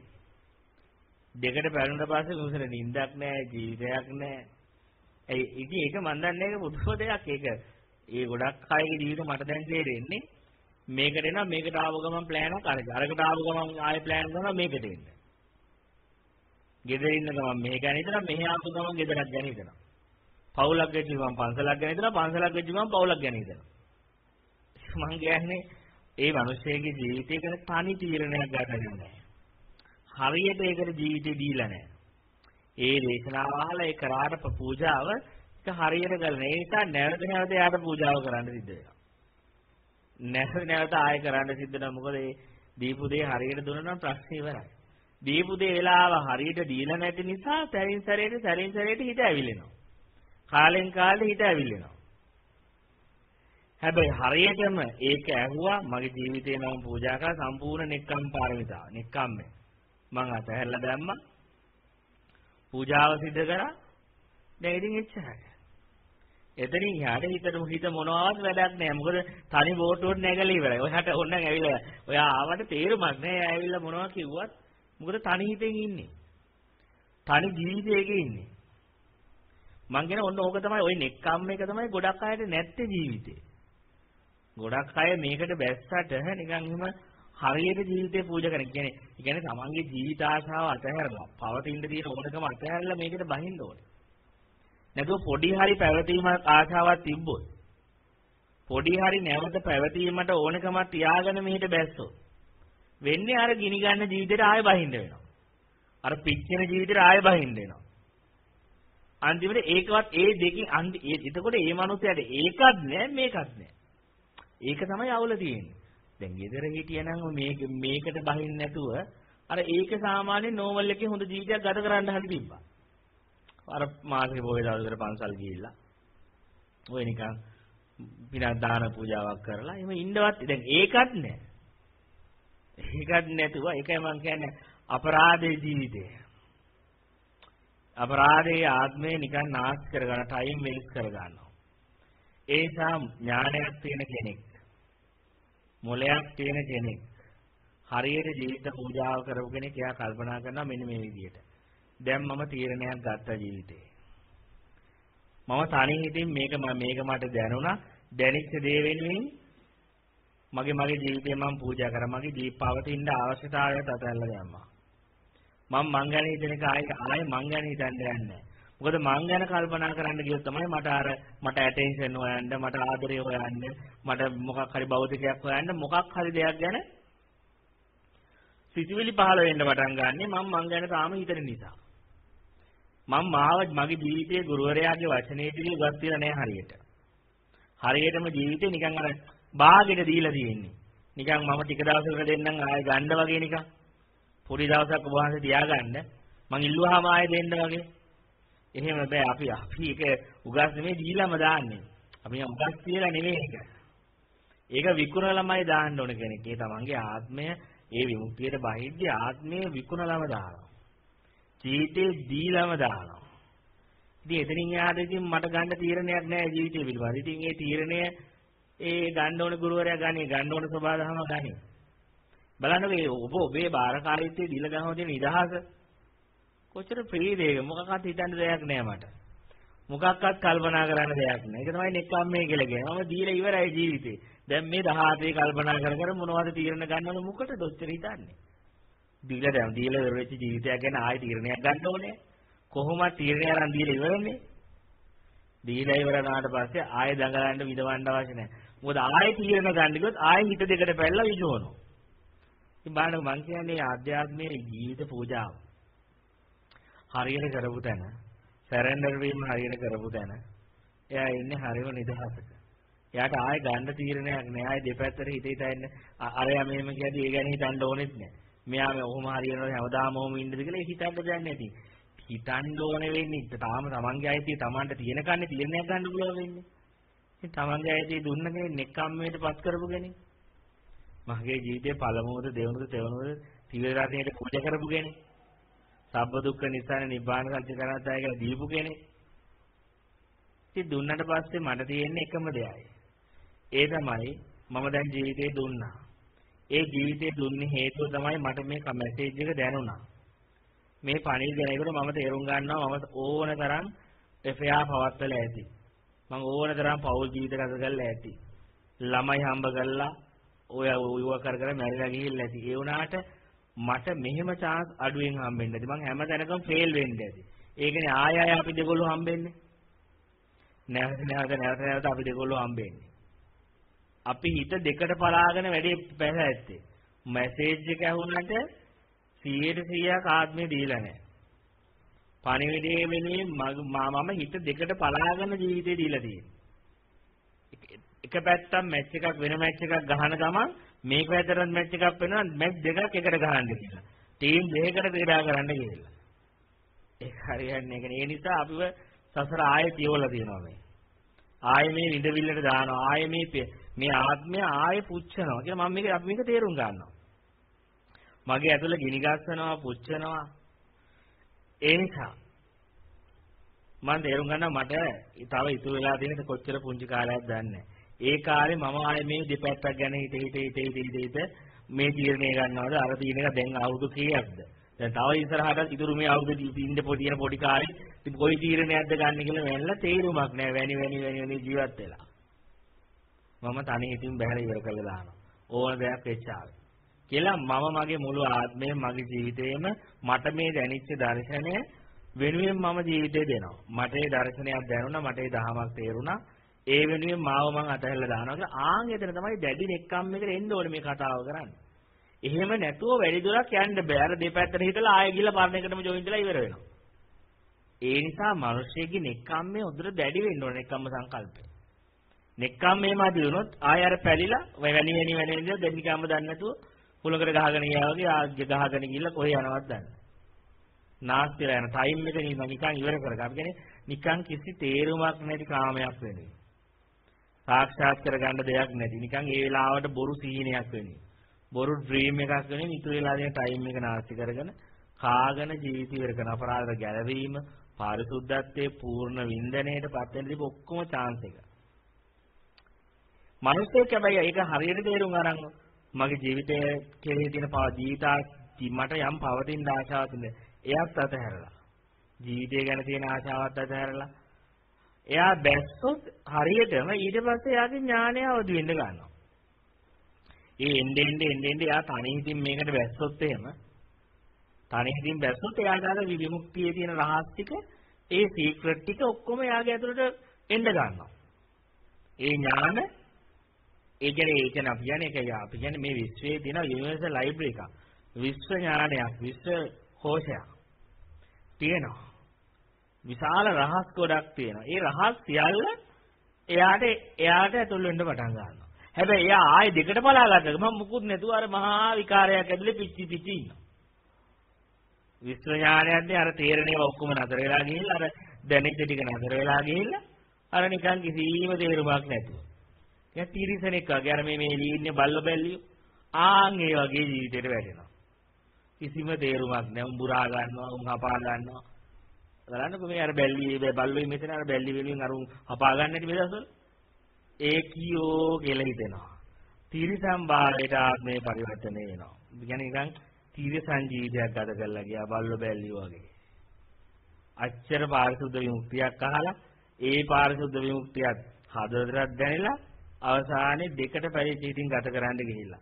දෙකට පැලුනට පස්සේ මුසල නිින්දක් නැහැ ජීවිතයක් නැහැ. ඒ ඉතින් ඒක මන් දන්නේ ඒක පුදුම දෙයක් ඒක. ඒ ගොඩක් අයගේ ජීවිත මට දැන් තේරෙන්නේ මේකට එනවා මේකට ආව ගමන් ප්ලෑන් එකක් අරගෙන අරකට ආව ගමන් ආයෙ ප්ලෑන් කරනවා මේකට එන්න. ගෙදර ඉන්න ගමන් මෙහෙ ගැන හිතනවා මෙහෙ ආපු ගමන් ගෙදරක් ගැන හිතනවා. පවුලක් ගෙච්චි ගමන් පන්සලක් ගැන හිතනවා පන්සලක් ගෙච්චි ගමන් පවුලක් ගැන හිතනවා. මං කියන්නේ ඒ මිනිස්සෙගේ ජීවිතය ගැන තනි තීරණයක් ගන්න නැහැ. හරියට ඒකට ජීවිතේ දීලා නැහැ. ඒ දේශනාව අහලා ඒ කරාට පූජාව ඒක හරියට කරන. ඒ නිසා නැවත නැවත යාට පූජාව කරන්න සිද්ධ වෙනවා. නැවත නැවත ආයෙ කරන්න සිද්ධ වෙනවා. මොකද ඒ දීපු දේ හරියට දුන්නා නම් ප්‍රශ්නේ ඉවරයි. දීපු දේ වෙලාව හරියට දීලා නැති නිසා සැරින් සැරේට සැරින් සැරේට හිත ඇවිලෙනවා. කාලෙන් කාලෙට හිත ඇවිලෙනවා. හැබැයි හරියටම ඒක ඇහුවා මගේ ජීවිතේ මම පූජා කරා සම්පූර්ණ නෙක්කම් පාරමිතාව. නෙක්කම්මේ. මං අතහැරලා දැම්මා. පූජාව සිදු කරා. දැන් ඉතින් එච්චරයි. එතනින් යාට හිතට හිත මොනවත් වැඩක් නැහැ. මොකද තනි බෝටුවට නැගලා ඉවරයි. ඔයාට ඕනනම් ඇවිල්ලා ඔයා ආවට තේරුමක් නැහැ. ඇවිල්ලා මොනවා කිව්වත් මොකද තනි හිතෙන් ඉන්නේ. තනි ජීවිතයක ඉන්නේ. මං කියන ඔන්න ඕක තමයි ওই නෙක්කම් එක තමයි ගොඩක් අයට නැත්තේ ජීවිතේ. ගොඩක් අය මේකට බැස්සට නිකන් එහෙම හරියට ජීවිතේ පූජා කරන. කියන්නේ ඒ කියන්නේ තමන්ගේ ජීවිත ආශාව අතහැරලා, පවතින තියෙන ඕනකම අතහැරලා මේකට බහින්න ඕනේ. නැතුව පොඩි හරි පැවතීමක් ආශාවක් තිබ්බොත් පොඩි හරි නැවත පැවතීමට ඕනකමක් තියාගෙන මෙහෙට බැස්සොත් වෙන්නේ අර ගිනි ගන්න ජීවිතේට ආයෙ බහින්න වෙනවා. අර පිච්චෙන ජීවිතේට ආයෙ බහින්න වෙනවා. අන්තිමට ඒකවත් ඒ දෙකෙන් අන්ති එතකොට ඒ මනුස්සයාට ඒකත් නෑ මේකත් නෑ. ඒක තමයි අවුල තියෙන්නේ. දැන් ගෙදර හිටියනම් මේක මේකට බහින්න නැතුව අර ඒක සාමාන්‍ය නෝමල් එකේ හොඳ ජීවිතයක් ගත කරන්න හරි තිබ්බා. අර මාසේ පොයේ දවසකට පන්සල් ගිහිල්ලා ඔය නිකන් පිනක් දාන පූජාවක් කරලා එහෙම ඉන්නවත් දැන් ඒකත් නෑ. ඒකත් නැතුව ඒකයි මම කියන්නේ අපරාධේ ජීවිතය. අපරාධයේ ආත්මය නිකන් නාස් කරගන්න ටයිම් වේස්ට් කරගන්නවා. ඒ නිසා ඥානයක් තියෙන කෙනෙක් මොලයක් තියෙන කෙනෙක් හරියට ජීවිත පූජාව කරපු කෙනෙක් එයා කල්පනා කරනවා මෙන්න මේ විදිහට. දැන් මම තීරණයක් ගත්තා ජීවිතේ. මම තනින් ඉතින් මේක මේක මට දැනුණා. දැනෙච්ච දේ වෙනුවෙන් මගේ මගේ ජීවිතේ මම පූජා කරා. මගේ ජීවිතවතින්න අවශ්‍යතාවයත් අතහැරලා දැම්මා. මම මං ගැන හිතන එක ආයෙ ආයෙ මං ගැන හිතන්න යන්නේ මොකද මං ගැන කල්පනා කරන්න ගියොත් තමයි මට අර මට ඇටෙන්ෂන් හොයන්න මට ආදරය හොයන්න මට මොකක් හරි භෞතිකයක් හොයන්න මොකක් හරි දෙයක් ගැන සිතුවිලි පහළ වෙන්න පටන් ගන්නෙ මම මං ගැන තාම හිතන නිසා මම මාව මගේ ජීවිතයේ ගුරුවරයාගේ වචනේදී උගත් වෙලා නැහැ හරියට. හරියටම ජීවිතේ නිකන් අර බාගෙට දීලා තියෙන්නේ. නිකන් මම ටික දවසකට දෙන්නම් ආයෙ ගන්න වගේ නිකන්. පොඩි දවසක් ඔබ වහන්සේ තියාගන්න. මං ඉල්ලුවාම ආයෙ දෙන්න වගේ. එහෙම බෑ. අපි අපි ඒක උගස් නෙමෙයි දීලාම දාන්නේ. අපි උගස් කියලා නෙමෙයි ඒක. ඒක විකුණලමයි දාන්න ඕන කෙනෙක්. ඒ තමන්ගේ ආත්මය ඒ විමුක්තියට බහිද්ද ආත්මය විකුණලම දානවා. ජීවිතේ දීලාම දානවා ඉතින් එතනින් යාට ඉතින් මට ගන්න තීරණයක් නැහැ ජීවිතේ පිළිබඳ. ඉතින් ඒ තීරණය ඒ ගන්න ඕන ගුරුවරයා ගන්නේ ගන්න ඕන සබාදහම ගන්නේ. බලන්නකෝ ඔබ ඔබේ බාරකාරීත්වයේ දීලා ගහන දේ නිදහස කොච්චර ප්‍රීතියක මොකක්වත් හිතන්න දෙයක් නෑ මට. මොකක්වත් කල්පනා කරන්න දෙයක් නෑ. ඒක තමයි නෙක්ඛම්මේ කියලා කියන්නේ. මම දීලා ඉවරයි ජීවිතේ. දැන් මේ 18 කල්පනා කර කර මොනවද තීරණ ගන්නවද මොකටද ඔච්චර හිතන්නේ? දීලා දැන් දීලා ඉවර වෙච්ච ජීවිතයක් ගැන ආයෙ තීරණයක් ගන්න ඕනේ. කොහොමද තීරණය අරන් දීලා ඉවරනේ? දීලා ඉවර වුණාට පස්සේ ආයෙ දඟලන්න විදවන්න අවශ්‍ය නැහැ. මොකද ආයෙ තීරණ ගන්න ගියොත් ආයෙ හිත දෙකට පැනලා විජවනවා. ඉතින් බලන්න මං කියන්නේ ආධ්‍යාත්මයේ ජීවිත පූජාව. හරියට කරපු තැන, සරෙන්ඩර් වීම හරියට කරපු තැන, එයා ඉන්නේ හරියම නිදහසක. එයාට ආයෙ ගන්න තීරණයක් නෑ. ආයෙ දෙපැත්තට හිත හිතා ඉන්න. අරයා මෙහෙම කියද්දි ඒ ගැන හිතන්න ඕනෙත් නෑ. මෙයා මේ ඔහොම හරියනවා හැමදාම ඔහොම ඉන්නද කියලා ඒ හිතන්න දෙයක් නැති. හිතන්න ඕනේ වෙන්නේ තාම තමන්ගේ අයිතිය තමන්ට තියෙන කන්නේ තීරණයක් ගන්න පුළුවන් වෙන්නේ. ඉතින් තමන්ගේ අයිතිය දුන්න කෙනෙක් නෙක්කම්මේට පත් කරපු කෙනෙක්. මගේ ජීවිතේ පළමුවද දෙවනුද තෙවනුද තිවිරාතේට පූජා කරපු කෙනෙක්. සබ්බ දුක්ඛ නිසාන නිබ්බාන සත්‍ය කරණාතය කියලා දීපු කෙනෙක්. ඉතින් දුන්නට පස්සේ මට තියෙන්නේ එකම දෙයයි. ඒ තමයි මම දැන් ජීවිතේ දුන්නා. ඒ ජීවිතේ දුන්නේ හේතුව තමයි මට මේ මැසේජ් එක දැනුණා. මේ පණිවිඩ දෙනකොට මම තේරුම් ගන්නවා මම ඕන තරම් එෆයා පවත්වලා ඇති. මම ඕන තරම් පෞල් ජීවිත ගත කරලා ඇති. ළමයි හම්බ කරලා ඔය උයව කර කර මැරිලා ගිහිල්ලා ඇති. ඒ වුණාට මට මෙහෙම chance අඩුවෙන් හම්බෙන්නේ නැති. මං හැම තැනකම ෆේල් වෙන්නේ ඇති. ඒ කියන්නේ ආය ආය අපි දෙගොල්ලෝ හම්බෙන්නේ. නැවත නැවත නැවත නැවත අපි දෙගොල්ලෝ හම්බෙන්නේ. අපි හිත දෙකට පලාගෙන වැඩේ බැහැ ඇත්තේ. මැසේජ් එක ඇහුනට 100%ක් ආත්මය දීලා නැහැ. පණිවිඩයේ වෙනුවෙන් මම හිත දෙකට පලාගෙන ජීවිතේ දීලා තියෙනවා. එක පැත්තක් මැච් එකක් වෙන මැච් එකක් ගහන ගමන් මේක පැත්තට මැච් එකක් වෙනවා මැච් දෙකක් එකට ගහන්න කියලා. ටීම් දෙකකට ක්‍රීඩා කරන්න කියලා. ඒක හරියන්නේ නැහැ. ඒ නිසා අපිව සසර ආයෙ තියවලා තියෙනවා මේ. ආයෙ මේ විඳවිල්ලට දානවා. ආයෙ මේ මේ ආත්මය ආයෙ පුච්චනවා කියලා මම මේක අපි මේක තේරුම් ගන්නවා. මගේ ඇතුළ ගිනි ගස්සනවා පුච්චනවා. ඒ නිසා මම තේරුම් ගන්නවා මට තව ඉතුරු වෙලා තියෙන කොච්චර පුංචි කාලයක් දන්නේ ඒ කාලේ මම ආයේ මේ දෙපැත්තක් ගැන හිත හිත හිත හිත හිත මේ තීරණය ගන්නවද? අර තියෙන එක දැන් අවුරුදු කීයක්ද? දැන් තව ඉස්සරහට ඉතුරු මේ අවුරුදු ඉන්න පොඩි තියෙන පොඩි කාලේ ඉතින් කොයි තීරණයක්ද ගන්න කියලා වෙන්නලා තේරුමක් නැහැ. වැනි වැනි වැනි වැනි ජීවත් වෙලා. මම තනි හිතින් බහැර ඉවර කරලා දානවා ඕන දෙයක් වෙච්චාවේ කියලා මම මගේ මුළු ආත්මය මගේ ජීවිතේම මට මේ දැනෙච්ච දර්ශනය වෙනුවෙන් මම ජීවිතේ දෙනවා. මට ඒ දර්ශනයක් දැනුණා, මට ඒ දහමක් තේරුණා. ඒ වෙනුවෙන් මාව මං අතහැරලා දානවා කියලා ආන් එතන තමයි දැඩි නෙක්කම් එකට එන්න ඕනේ මේ කතාව කරන්නේ. එහෙම නැතුව වැඩි දුරක් යන්න බෑ. අර දෙපැත්තට හිටලා ආයෙ ගිහලා පරණ එකටම ජොයින් වෙලා ඉවර වෙනවා. ඒ නිසා මිනිස්සෙගේ නෙක්කම්මේ හොඳට දැඩි වෙන්න ඕනේ නෙක්කම්ම සංකල්පය. නෙක්කම්මේ මදි වුණොත් ආයෙ අර පැලිලා වැනි වැනි වැනි වැනි දෙන්නිකම්ම දන්නේ නැතුව කුලකට ගහගෙන ගියා වගේ ආග්‍ය ගහගෙන ගිහලා කොහේ යනවද දන්නේ. නාස්තිලා යන ටයිම් එක නිකන් ඉවර කරගන්න. අපි කියන්නේ නිකන් කිසි තේරුමක් නැති කාමයක් වෙන්නේ. සාක්ෂාත් කරගන්න දෙයක් නැති. නිකන් ඒ වෙලාවට බොරු සීනයක් වෙන්නේ. බොරු ඩ්‍රීම් එකක් වෙන්නේ ඉතුරු වෙලා දෙන ටයිම් එක නාස්ති කරගෙන කාගෙන ජීවිත ඉවර කරන අපරාධ ගැලවීම, පාරිශුද්ධත්වයේ පූර්ණ වින්දනයේට පත් වෙන දේ ඔක්කොම chance එක. මිනිස්සෙක් හැබැයි ඒක හරියට තේරුම් අරන් මගේ ජීවිතයේ කෙරෙහි තියෙන පව ජීවිතා මට යම් පවතින ආශාවක් තියෙන එයත් අතහැරලා ජීවිතය ගැන තියෙන ආශාවත් අතහැරලා එයා බැස්සොත් හරියටම ඊට පස්සේ එයාගේ ඥානය අවදි වෙන්න ගන්නවා. ඒ එන්නේ එන්නේ එන්නේ එයා තනි හිතින් මේකට බැස්සොත් එහෙම තනි හිතින් බැස්සොත් එයාට අර විමුක්තියේ තියෙන රහස් ටික ඒ සීක්‍රට් ටික ඔක්කොම එයාගේ ඇතුළට එන්න ගන්නවා. ඒ ඥාන ඒ කියන්නේ ඒ කියන්නේ අපි කියන්නේ ඒක අපි කියන්නේ මේ විශ්වයේ තියෙන යුනිවර්සල් ලයිබ්‍රරි එකක්. විශ්ව ඥානයක්, විශ්ව කෝෂයක් තියෙනවා. විශාල රහස් ගොඩක් තියෙනවා. ඒ රහස් සියල්ල එයාට එයාට ඇතුල් වෙන්න පටන් ගන්නවා. හැබැයි එයා ආයේ දෙකට බලාගත්ත ගමන් මුකුත් නැතුව අර මහා විකාරයක් ඇතුලේ පිච්චි පිච්චි ඉන්නවා. විශ්ව ඥානයන්නේ අර තේරණේව ඔක්කොම නතර වෙලා ගිහිල්ලා අර දැනෙච්ච ටික නතර වෙලා ගිහිල්ලා අර නිකන් කිසිම තේරුමක් නැතුව. දැන් තිරිසනෙක් වගේ අර මේ මේ ලීන්නේ බල්ල බැල්ලියෝ ආන් ඒ වගේ ජීවිතේට වැටෙනවා. කිසිම තේරුමක් නැහැ. උඹුරා ගන්නවා, උන් හපා ගන්නවා. බලන්නකෝ මේ අර බැල්ලි බල්ලෝයි මෙතන අර බැල්ලි වලින් අර උන් හපා ගන්න හැටි මේ දවස්වල. ඒ කියෝ කියලා හිතෙනවා. තිරිසන් භාවයට ආත්මේ පරිවර්තනය වෙනවා. කියන්නේ නිකන් තිරිසන් ජීවිතයක් ගත කරලා ගියා බල්ලෝ බැල්ලියෝ වගේ. අච්චර පාරිශුද්ධ විමුක්තියක් අහලා ඒ පාරිශුද්ධ විමුක්තියත් හදවතට දැනෙලා අවසානයේ දෙකට පරිචිතින් ගත කරන්න ගිහිල්ලා.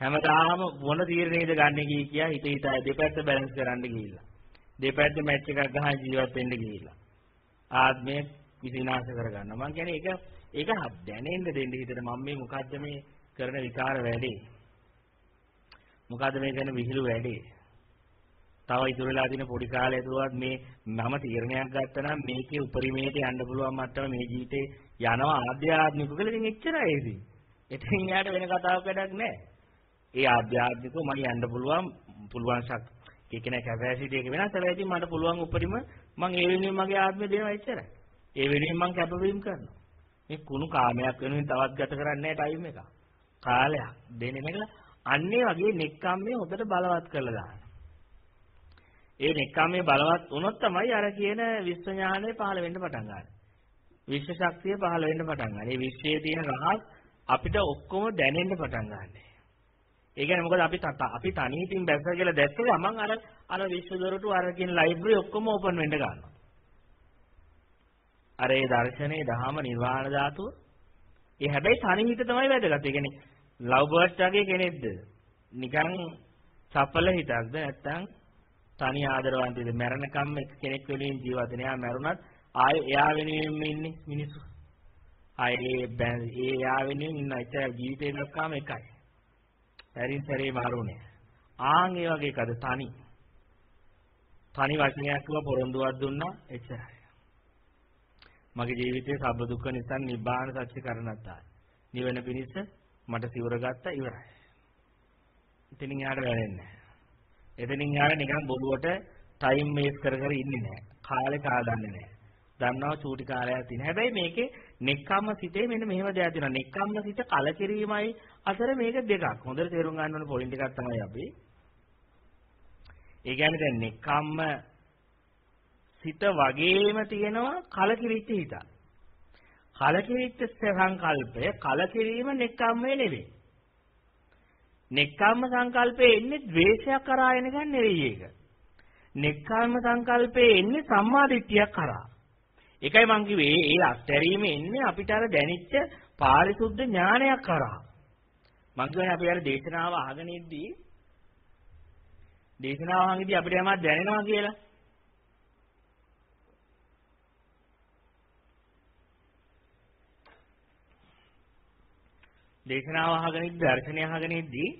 හැමදාම මොන තීරණයද ගන්න කී කියා හිත හිත දෙපැත්ත බැලන්ස් කරන්න ගිහිල්ලා. දෙපැත්ත මැච් එකක් ගහන ජීවත් වෙන්න ගිහිල්ලා. ආත්මය විසිනාශ කරගන්න. මම කියන්නේ ඒක ඒක දැනෙන්න දෙන්න හිතට මම මේ මොකද්ද මේ කරන විකාර වැඩේ. මොකද්ද මේ කරන විහිළු වැඩේ. තව ඉතුරු වෙලා තියෙන පොඩි කාලය තුලවත් මේ මම තීරණයක් ගත්තා නම් මේකේ උපරිමයට යන්න පුළුවන් මට්ටම මේ ජීවිතේ යනවා ආධ්‍යාත්මික කියලා ඉතින් එච්චරයි ඉතින්. එතෙන් යාට වෙන කතාවක් වැඩක් නැහැ. ඒ ආධ්‍යාත්මිකව මට යන්න පුළුවන් පුළුවන් ශක්තිය ඒ කියන්නේ කැපැසිටි එක වෙනස් හැබැයි ඉතින් මට පුළුවන් උපරිම මම ඒ වෙනුවෙන් මගේ ආත්මය දෙනවා එච්චරයි. ඒ වෙනුවෙන් මම කැපවීම කරනවා. මේ කුණු කාමයක් වෙනුවෙන් තවත් ගත කරන්නේ නැහැ ටයිම් එක. කාලයක් දෙන්නේ නැහැ අන්නේ වගේ නෙක්ඛම්මේ හොඳට බලවත් කරලා දාන්න. ඒ නෙක්ඛම්මේ බලවත් වුණොත් තමයි අර කියන විශ්ව ඥානය පහළ වෙන්න පටන් ගන්නේ. විශ්ව ශක්තිය පහළ වෙන්න පටන් ගන්න. මේ විශ්වයේ තියෙන රහස් අපිට ඔක්කොම දැනෙන්න පටන් ගන්නවා. ඒ කියන්නේ මොකද අපි අපි තනියෙන් බැස්ස කියලා දැක්ක ගමන් අර අර විශ්ව දොරටු අර කියන ලයිබ්‍රරි ඔක්කොම ඕපන් වෙන්න ගන්නවා. අර ඒ දර්ශනේ දහම නිර්වාණ ධාතුව. ඒ හැබැයි තනි හිත තමයි වැදගත්. ඒ කියන්නේ ලව් බර්ඩ් වගේ කෙනෙක්ද? නිකන් චපල හිතක්ද නැත්නම් තනි ආදරවන්තද? මැරෙනකම් කෙනෙක් වෙනුවෙන් ජීවත් වෙන. එයා මැරුණත් ආයේ එයා වෙනුවෙන් ඉන්නේ මිනිස්සු. ආයේ ඒ එයා වෙනුවෙන් ඉන්න ඉතින් ජීවිතේ දක්වාම එකයි. සැරින් සැරේ මාරුනේ. ආන් ඒ වගේ කද තනි. තනි වචනයක් කිව්ව පොරොන්දුවක් දුන්නා එච්චරයි. මගේ ජීවිතයේ සබ්බ දුක්ඛ නිසා නිබ්බාන සත්‍ය කරණත්තා. නිවන පිණිස මට සිවුර ගත්තා ඉවරයි. එතනින් යාට වැරෙන්නේ නැහැ. එතනින් යාට නිකන් බොරුවට ටයිම් මේස් කර කර ඉන්නේ නැහැ. කාලේ කාදන්නේ නැහැ. දන්නවා චූටි කාලයක් තියෙන. හැබැයි මේකේ නෙක්ඛම්ම සිතේ මෙන්න මෙහෙම දෙයක් තියෙනවා. නෙක්ඛම්ම සිත කලකිරීමයි අතර මේක දෙකක්. හොඳට තේරුම් ගන්න ඕන පොයින්ට් එකක් තමයි අපි. ඒ කියන්නේ දැන් නෙක්ඛම්ම සිත වගේම තියෙනවා කලකිරිච්ච හිත. කලකිරිච්ච සංකල්පය කලකිරීම නෙක්ඛම්මේ නෙවෙයි. නෙක්ඛම්ම සංකල්පේ එන්නේ ද්වේෂයක් කරා එන එක නෙවෙයි ඒක. නෙක්ඛම්ම සංකල්පේ එන්නේ සම්මාදිට්ඨියක් කරා. ඒකයි මං කිව්වේ ඒ අත්හැරීම එන්නේ අපිට අර දැනෙච්ච පාරිශුද්ධ ඥානයක් කරා. මං කියන්නේ අපි අර දේශනාව අහගෙන ඉද්දී දේශනාව අහගෙන ඉද්දී අපිට යමක් දැනෙනවා කියලා. දේශනාව අහගෙන ඉද්දී දර්ශනය අහගෙන ඉද්දී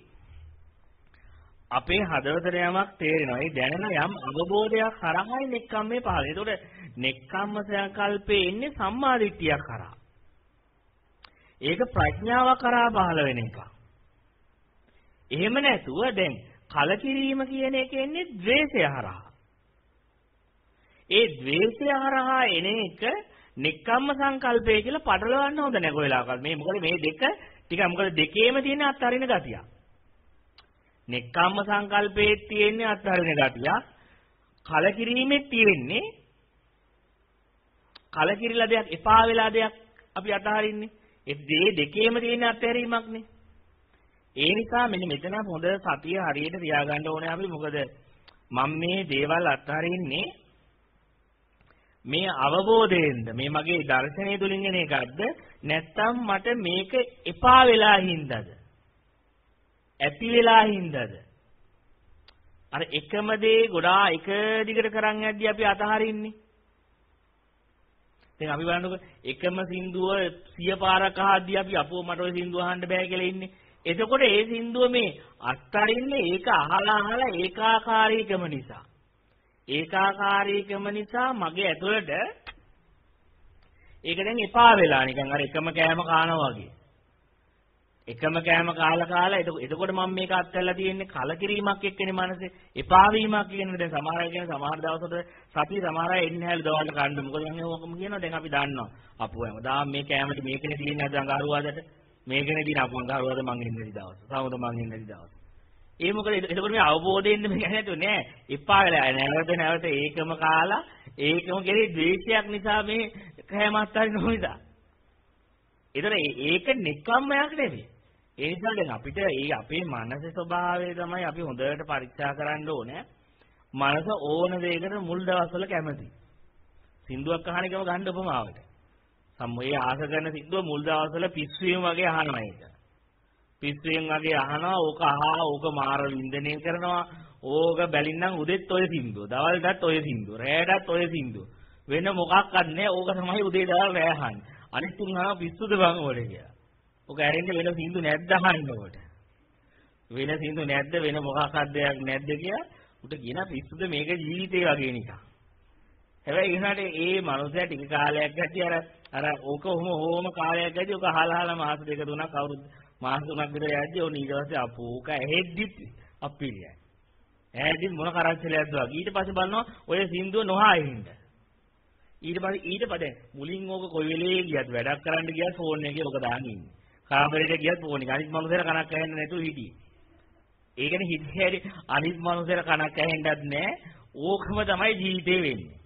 අපේ හදවතට යමක් තේරෙනවා. ඒ දැනෙන යම් අවබෝධයක් හරහායි නෙක්ඛම්මේ පහළ. ඒතකොට නෙක්ඛම්ම සංකල්පේ එන්නේ සම්මාදිට්ඨියක් කරා. ඒක ප්‍රඥාව කරා පහළ වෙන එකක්. එහෙම නැතුව දැන් කලකිරීම කියන එක එන්නේ ද්වේෂය හරහා. ඒ ද්වේෂය හරහා එන එක නෙක්ඛම්ම සංකල්පය කියලා පටලවන්න හොඳ නැහැ කොහෙලාවකත්. මේ මොකද මේ දෙක ටික මොකද දෙකේම තියෙන අත්හරින ගතියක්. නෙක්ඛම්ම සංකල්පයේ තියෙන්නේ අත්හරින ගතියක්. කලකිරීමේ තියෙන්නේ කලකිරිලා දෙයක් එපා වෙලා දෙයක් අපි අතහරින්නේ. ඒ දෙකේම තියෙන අත්හැරීමක්නේ. ඒ නිසා මෙන්න මෙතන හොඳ සතිය හරියට තියාගන්න ඕනේ අපි මොකද මම මේ දේවල් අත්හරින්නේ මේ අවබෝධයෙන්ද මේ මගේ දර්ශනය තුලින් එන එකක්ද? නැත්නම් මට මේක එපා වෙලා හින්දාද? ඇති වෙලා හින්දාද? අර එකම දේ ගොඩා එක දිගට කරන් යද්දි අපි අතහරින්නේ. දැන් අපි බලන්නකො එකම සින්දුව සිය පාරක් අහද්දී අපි අපෝ මට ওই සින්දුව අහන්න බෑ කියලා ඉන්නේ. එතකොට ඒ සින්දුව මේ අත්තරින්නේ ඒක අහලා අහලා ඒකාකාරීකම නිසා. ඒකාකාරීකම නිසා මගේ ඇතුළට ඒක දැන් එපා වෙලා නිකන් අර එකම කෑම කානවා වගේ. එකම කෑම කාලා කාලා එතකොට මම මේක අත්හැරලා තියෙන්නේ කලකිරීමක් එක්කනේ මනසේ. එපා වීමක් කියන්නේ දැන් සමහර අය කියන සමහර දවස්වල සතිය සමහර අය එන්නේ හැලු දවල්ට කන්න මොකද මම ඕකම කියනවා. දැන් අපි දන්නවා. අපෝ හැමදාම මේ කෑමට මේකනේ තියෙන්නේ අද අඟහරුවාදට. මේකනේ තියෙන අපෝ අඟහරුවාද මං ඉන්නේ දවස්. සමුද මං ඉන්නේ දවස්. ඒ මොකද එතකොට මේ අවබෝධයෙන් මේ නැතුව නෑ එපා වෙලා නැවත නැවත ඒකම කාලා ඒකම කෙරේ ද්වේෂයක් නිසා මේ කෑමත් හරි නොවිදා. ඒතර ඒක නිකම්මයක් නෙවෙයි. ඒ නිසා දැන් අපිට ඒ අපේ මනසේ ස්වභාවය තමයි අපි හොඳට පරීක්ෂා කරන්න ඕනේ. මනස ඕන දෙයකට මුල් දවස්වල කැමති. සින්දුවක් අහන එකම ගන්න උපමාවට. සම්මෝයේ ආස කරන සින්දුව මුල් දවස්වල පිස්සුවීම වගේ අහනවා ඒක. පිස්සුවෙන් වගේ අහනවා ඕක අහා ඕක මාර වින්දනය කරනවා. ඕක බැලින්නම් උදෙත් ඔය සින්දුව දවල්ටත් ඔය සින්දුව රෑටත් ඔය සින්දුව. වෙන මොකක්වත් නැහැ ඕක තමයි උදේ දවල් රෑ අහන්නේ. අනිත් තුන් අහනවා පිස්සුද බං ඔලේ කියලා. ඕක ඇරෙන්න වෙන සින්දු නැද්ද අහන්න ඕකට? වෙන සින්දු නැද්ද වෙන මොකක්වත් දෙයක් නැද්ද කියලා? උට කියන පිස්සුද මේක ජීවිතේ වගේ නිකන්. හැබැයි ඒනට ඒ මනුස්සයා ටික කාලයක් ගිය අර අර ඕක ඔහොම ඕම කාලයක් ගිය ඕක අහලා අහලා මාස දෙක තුනක් අවුරුදු මාස තුනක් විතර යද්දී ඔන්න ඊට පස්සේ අපෝක ඇහෙද්දිත් අප්පිරියයි. ඇහෙද්දි මොන කරච්චලයක්ද වගේ. ඊට පස්සේ බලනවා ඔය සින්දුව නොහායින්ද. ඊට පස්සේ ඊට පස්සේ මුලින් ඕක කොයි වෙලේ ගියත් වැඩක් කරන්න ගියත් ෆෝන් එකේ ඔක දාගෙන ඉන්නේ. කාමරේට ගියත් ෆෝන් එක අනිත් මනුස්සයර කනක් ඇහෙන්නේ නැතුව හිටියේ. ඒකනේ හිතේ අනිත් මනුස්සයර කනක් ඇහෙන්නත් නැහැ. ඕකම තමයි ජීවිතේ වෙන්නේ.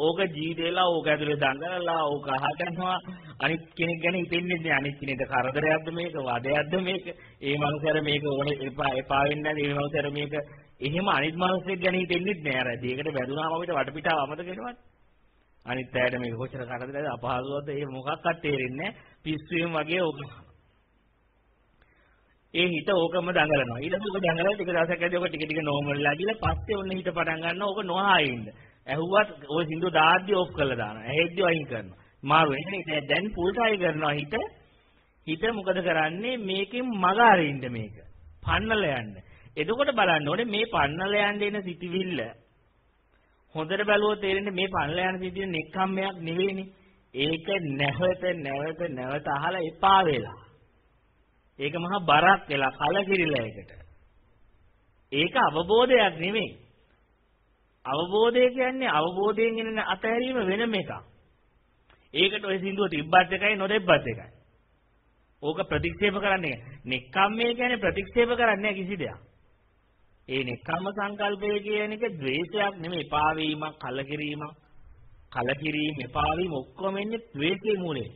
ඕක ජීවිතේලා ඕක ඇතුලේ දඟලලා ඕක අහගන්නවා. අනිත් කෙනෙක් ගැන හිතෙන්නේ නැහැ. අනිත් කෙනෙක්ට කරදරයක්ද මේක? වදයක්ද මේක? ඒ මනුස්සයර මේක ඕනේ එපා එපා වෙන්නේ නැහැ ඒ මනුස්සයර මේක එහෙම අනිත් මනුස්සයෙක් ගැන හිතෙන්නේ නැහැ. අර දෙයකට වැදුනාම අපිට වටපිටාව අමතක වෙනවද අනිත් අයට මේක කොච්චර කරදරද අපහසුවක්ද? ඒ මොකක්වත් තේරෙන්නේ නැහැ. පිස්සුවෙන් වගේ ඕක. ඒ හිත ඕකම දඟලනවා. ඊට පස්සේ ඕක දඟලලා ටික දවසක් ඇද්දී ඕක ටික ටික නෝමල් වෙලා ගිහලා පස්සේ ඔන්න හිත පටන් ගන්නවා. ඕක නොහායින්ද ඇහුවත් ওই සින්දුව දාද්දි ඔෆ් කරලා දානවා. ඇහෙද්දි වයින් කරනවා. මාරු එන්නේ දැන් ෆුල් ට්‍රයි කරනවා හිත. හිත මොකද කරන්නේ මේකෙන් මග අරින්න මේක. පන්නල යන්න. එතකොට බලන්න ඕනේ මේ පන්නල යන්න එන සිටිවිල්ල හොඳට බැලුවොත් තේරෙන්නේ මේ පන්නල යන සිටින නෙක්ඛම්මයක් නෙවෙයිනේ. ඒක නැවත නැවත නැවත අහලා එපා වෙලා. ඒක මහා බරක් වෙලා කලකිරිලා ඒකට. ඒක අවබෝධයක් නෙමෙයි. අවබෝධය කියන්නේ අවබෝධයෙන් එන අතහැරීම වෙනම එකක්. ඒකට ඔය සින්දුව තිබ්බත් එකයි නොදෙබ්බත් එකයි. ඕක ප්‍රතික්ෂේප කරන්නේ නෙක්ඛම්මේ කියන්නේ ප්‍රතික්ෂේප කරන්නේ කිසි දෙයක්. ඒ නෙක්ඛම්ම සංකල්පය කියන එක ද්වේෂයක් නෙමෙයි, එපා වීමක්, කලකිරීමක්, කලකිරීම, එපා වීම ඔක්කොම එන්නේ ද්වේෂයේ මූලයේ.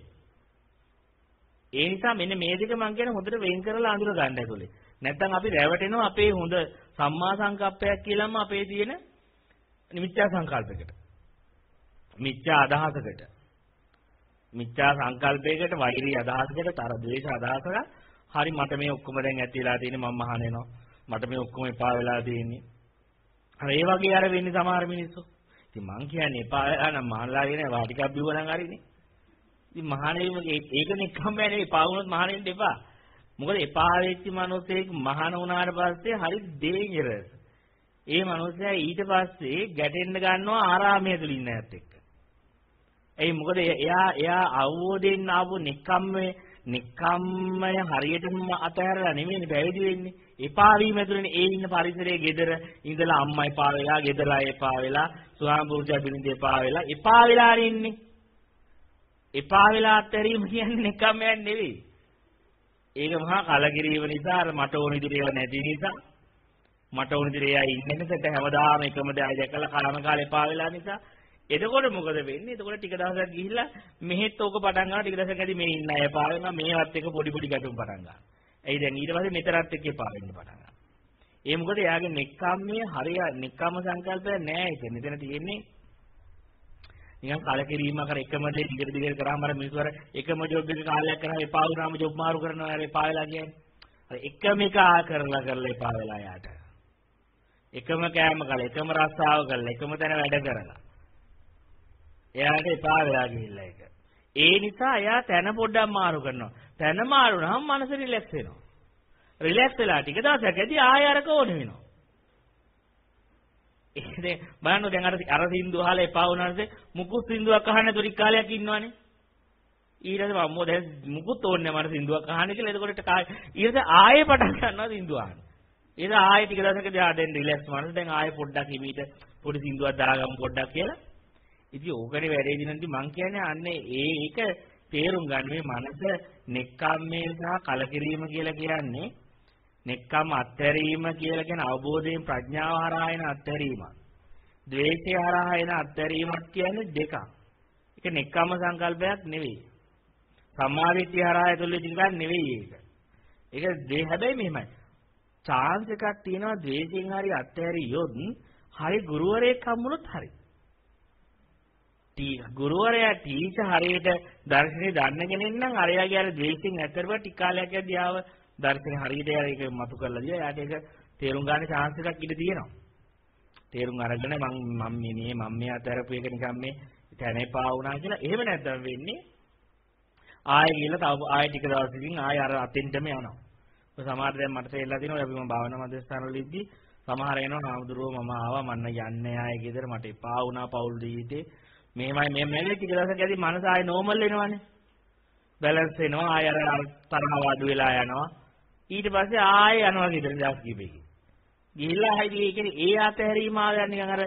ඒ නිසා මෙන්න මේ දෙක මම කියන හොඳට වෙන් කරලා අඳුර ගන්න ඇතුලේ. නැත්තම් අපි රැවටෙනවා අපේ හොඳ සම්මා සංකප්පයක් කියලාම අපේ තියෙන මිත්‍යා සංකල්පයකට. මිත්‍යා අදහසකට. මිත්‍යා සංකල්පයකට වෛරී අදහසකට තර ද්වේෂ අදහසකට හරි මට මේ ඔක්කොම දැන් ඇති වෙලා තියෙන්නේ මම මහාන වෙනවා. මට මේ ඔක්කොම එපා වෙලා තියෙන්නේ. අර ඒ වගේ අර වෙන්නේ සමහර මිනිස්සු. ඉතින් මං කියන්නේ එපා වෙලා නම් මහානලා කියන වාටිකක් බිව්වනම් හරිනේ. ඉතින් මහානෙම ඒකනේ කම්මෑ නෙවෙයි පා වුණොත් මහානෙන්න එපා. මොකද එපා වෙච්ච මිනිස්සෙක් මහාන වුණාට පස්සේ හරි ඩේන්ජරස්. ඒ මනුස්සයා ඊට පස්සේ ගැටෙන්න ගන්නවා ආරාමයේ තුල ඉන්න ඇත් එක්ක. එයි මොකද එයා එයා අවබෝධයෙන් ආපු නික්කම්මේ නික්කම්මය හරියටම අතහැරලා නෙමෙයි පැවිදි වෙන්නේ. එපා වීම ඇතුළේ ඒ ඉන්න පරිසරයේ gedara ඉඳලා අම්මා එපා වෙලා, gedara එපා වෙලා, ස්වාම පුරුෂයා බිරිඳ එපා වෙලා, එපා වෙලා ඉන්නේ. එපා වෙලා අත්හැරීම කියන්නේ නික්කම්මයක් නෙවෙයි. ඒක මහා කලකිරීම නිසා අර මට ඕන විදිහට නැති නිසා මට ඕන විදිහට එයා ඉන්නේ නැසට හැමදාම එකම දේ දැකලා කාම කාලේ පා වෙලා නිසා එතකොට මොකද වෙන්නේ? එතකොට ටික දවසක් ගිහිල්ලා මෙහෙත් ඕක පටන් ගන්නවා ටික දවසක් ඇදී මේ ඉන්න අය පා වෙනවා මේවත් එක පොඩි පොඩි ගැටුම් පටන් ගන්නවා. එයි දැන් ඊට පස්සේ මෙතරත් එක්ක එපා වෙන්න පටන් ගන්නවා. ඒ මොකද එයාගේ නෙක්ඛම්මයේ හරිය නෙක්ඛම්ම සංකල්පය නෑ ඒක. මෙතන තියෙන්නේ නිකන් කලකිරීමක් කර එකම දේ දිගට දිගට කරාම අර මිනිස්සු අර එකම ජොබ් එක කාලයක් කරා එපා වුණාම ජොබ් මාරු කරනවා අර එපා වෙලා කියන්නේ. අර එකම එක ආ කරලා කරලා එපා වෙලා යාට. එකම කෑම කළා එකම රස්සාව කළා එකම තැන වැඩ කරලා. එයාට එපා වෙලා ගිහිල්ලා ඒක. ඒ නිසා එයා තැන පොඩ්ඩක් මාරු කරනවා. තැන මාරු වුණාම මනස රිලැක්ස් වෙනවා. රිලැක්ස් වෙලා ටික දවසකදී ආය අරක ඕන වෙනවා. ඒ බලන්න දැන් අර අර සින්දු අහලා එපා වුණාට මුකුත් සින්දුවක් අහන්න නැතුව ටික කාලයක් ඉන්නවනේ. ඊළඟට මම්මෝ දැන් මුකුත් ඕනේ නැහැ මට සින්දුවක් අහන්න කියලා. එතකොට කාය ඊළඟට ආයෙ පටන් ගන්නවා සින්දුව අහන්න. ඊට ආයෙ ටික දවසකදී ආ දැන් රිලැක්ස් වුණාට දැන් ආයෙ පොඩ්ඩක් හිමීට පොඩි සින්දුවක් දාගමු පොඩ්ඩක් කියලා. ඉතින් ඕකනේ වැඩේ දිනන්දි මං කියන්නේ අන්නේ ඒ ඒක තේරුම් ගන්න මේ මනස නෙක්ඛම්මේ සහ කලකිරීම කියලා කියන්නේ නෙක්ඛම් අත්හැරීම කියලා කියන අවබෝධයෙන් ප්‍රඥාව හරහා එන අත්හැරීමක්. ද්වේෂය හරහා එන අත්හැරීමක් කියන්නේ දෙකක්. ඒක නෙක්ඛම්ම සංකල්පයක් නෙවෙයි. සම්මාදිට්ඨිය හරහා ඇතුළේ ඉඳන් නෙවෙයි ඒක. ඒක දේ හැබැයි මෙහෙමයි. Chance එකක් තියෙනවා ද්වේෂයෙන් හරි අත්හැරියොත් හරි ගුරුවරයෙක් හම්බුනොත් හරි. ගුරුවරයා ටීච හරියට දර්ශනේ දන්න කෙනෙක් නම් අරයාගේ අර ද්වේෂයෙන් ඇතරව ටික කාලයක් යද්දී ආව දර්ශනේ හරියට ඒක මතු කරලා දියා යාට ඒක තේරුම් ගන්න chance එකක් ඉඳ තියෙනවා. තේරුම් අරගෙන මම මම මේ මම මේ අතරපු එක නිකන් මේ තැනේපා වුණා කියලා එහෙම නැත්නම් වෙන්නේ ආයෙ ගිහලා තව ආයෙ ටික දවසකින් ආයෙ අර අතෙන්ටම යනවා. ඔය සමහර දැන් මට තේරලා තියෙනවා අපි මම භාවනා මධ්‍යස්ථානවල ඉද්දි සමහර එනවා නාමදුරෝ මම ආවා මන්න යන්නේ ආයෙ ගෙදර මට එපා වුණා පෞල් ජීවිතේ මෙහෙමයි මේ මෙලෙ ටික දවසක් ඇදී මනස ආයෙ නෝමල් වෙනවනේ. බැලන්ස් වෙනවා ආයෙ අර තරහ වඩු වෙලා යනවා. ඊට පස්සේ ආයෙ යනවා ගෙදර දවස් කිහිපෙකින්. ගිහිල්ලා හයිදී ඒ කියන්නේ ඒ අතහැරීම ආවෙන් නිකන් අර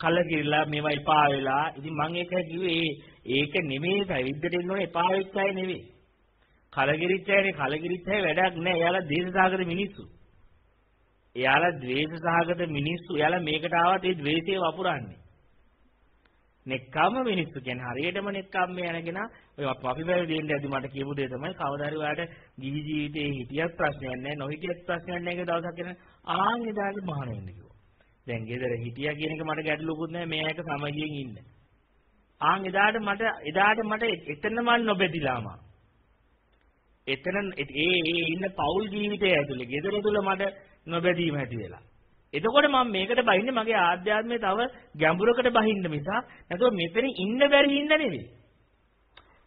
කලකිරිලා මේවා එපා වෙලා ඉතින් මම ඒක කිව්වේ ඒක නෙමෙයි පැවිද්දට එන්න ඕනේ එපා වෙච්ච අය නෙමෙයි. කලකිරිච්ච අයනේ කලකිරිච්ච අය වැඩක් නැහැ. එයාලා දේශසහගත මිනිස්සු. එයාලා ද්වේෂසහගත මිනිස්සු. එයාලා මේකට ආවත් ඒ ද්වේෂය වපුරන්නේ. නෙක්කම්ම මිනිස්සු කියන්නේ හරියටම නෙක්කම්ම යනගෙන ඔය අපි බැලුවෙන් දැද්දි මට කියපු දේ තමයි කවදා හරි ඔයාලට ගිහි ජීවිතේ හිටියත් ප්‍රශ්නයක් නැහැ නොහිටියත් ප්‍රශ්නයක් නැහැ කියලා දවසක් කියන ආන් එදාට මහාන වෙන්න කිව්වා. දැන් ගෙදර හිටියා කියන එක මට ගැටලුකුත් නැහැ මේ එක සමගියෙන් ඉන්න. ආන් එදාට මට එදාට මට එතනම නොබෙදිලාම. එතන ඒ ඒ ඉන්න පෞල් ජීවිතය ඇතුලේ ගෙදර තුල මට නොබැදීම ඇති වෙලා. එතකොට මම මේකට බහින්නේ මගේ ආධ්‍යාත්මයේ තව ගැඹුරකට බහින්න මිසක් නැතුව මෙතන ඉන්න බැරි හින්දා නෙවෙයි.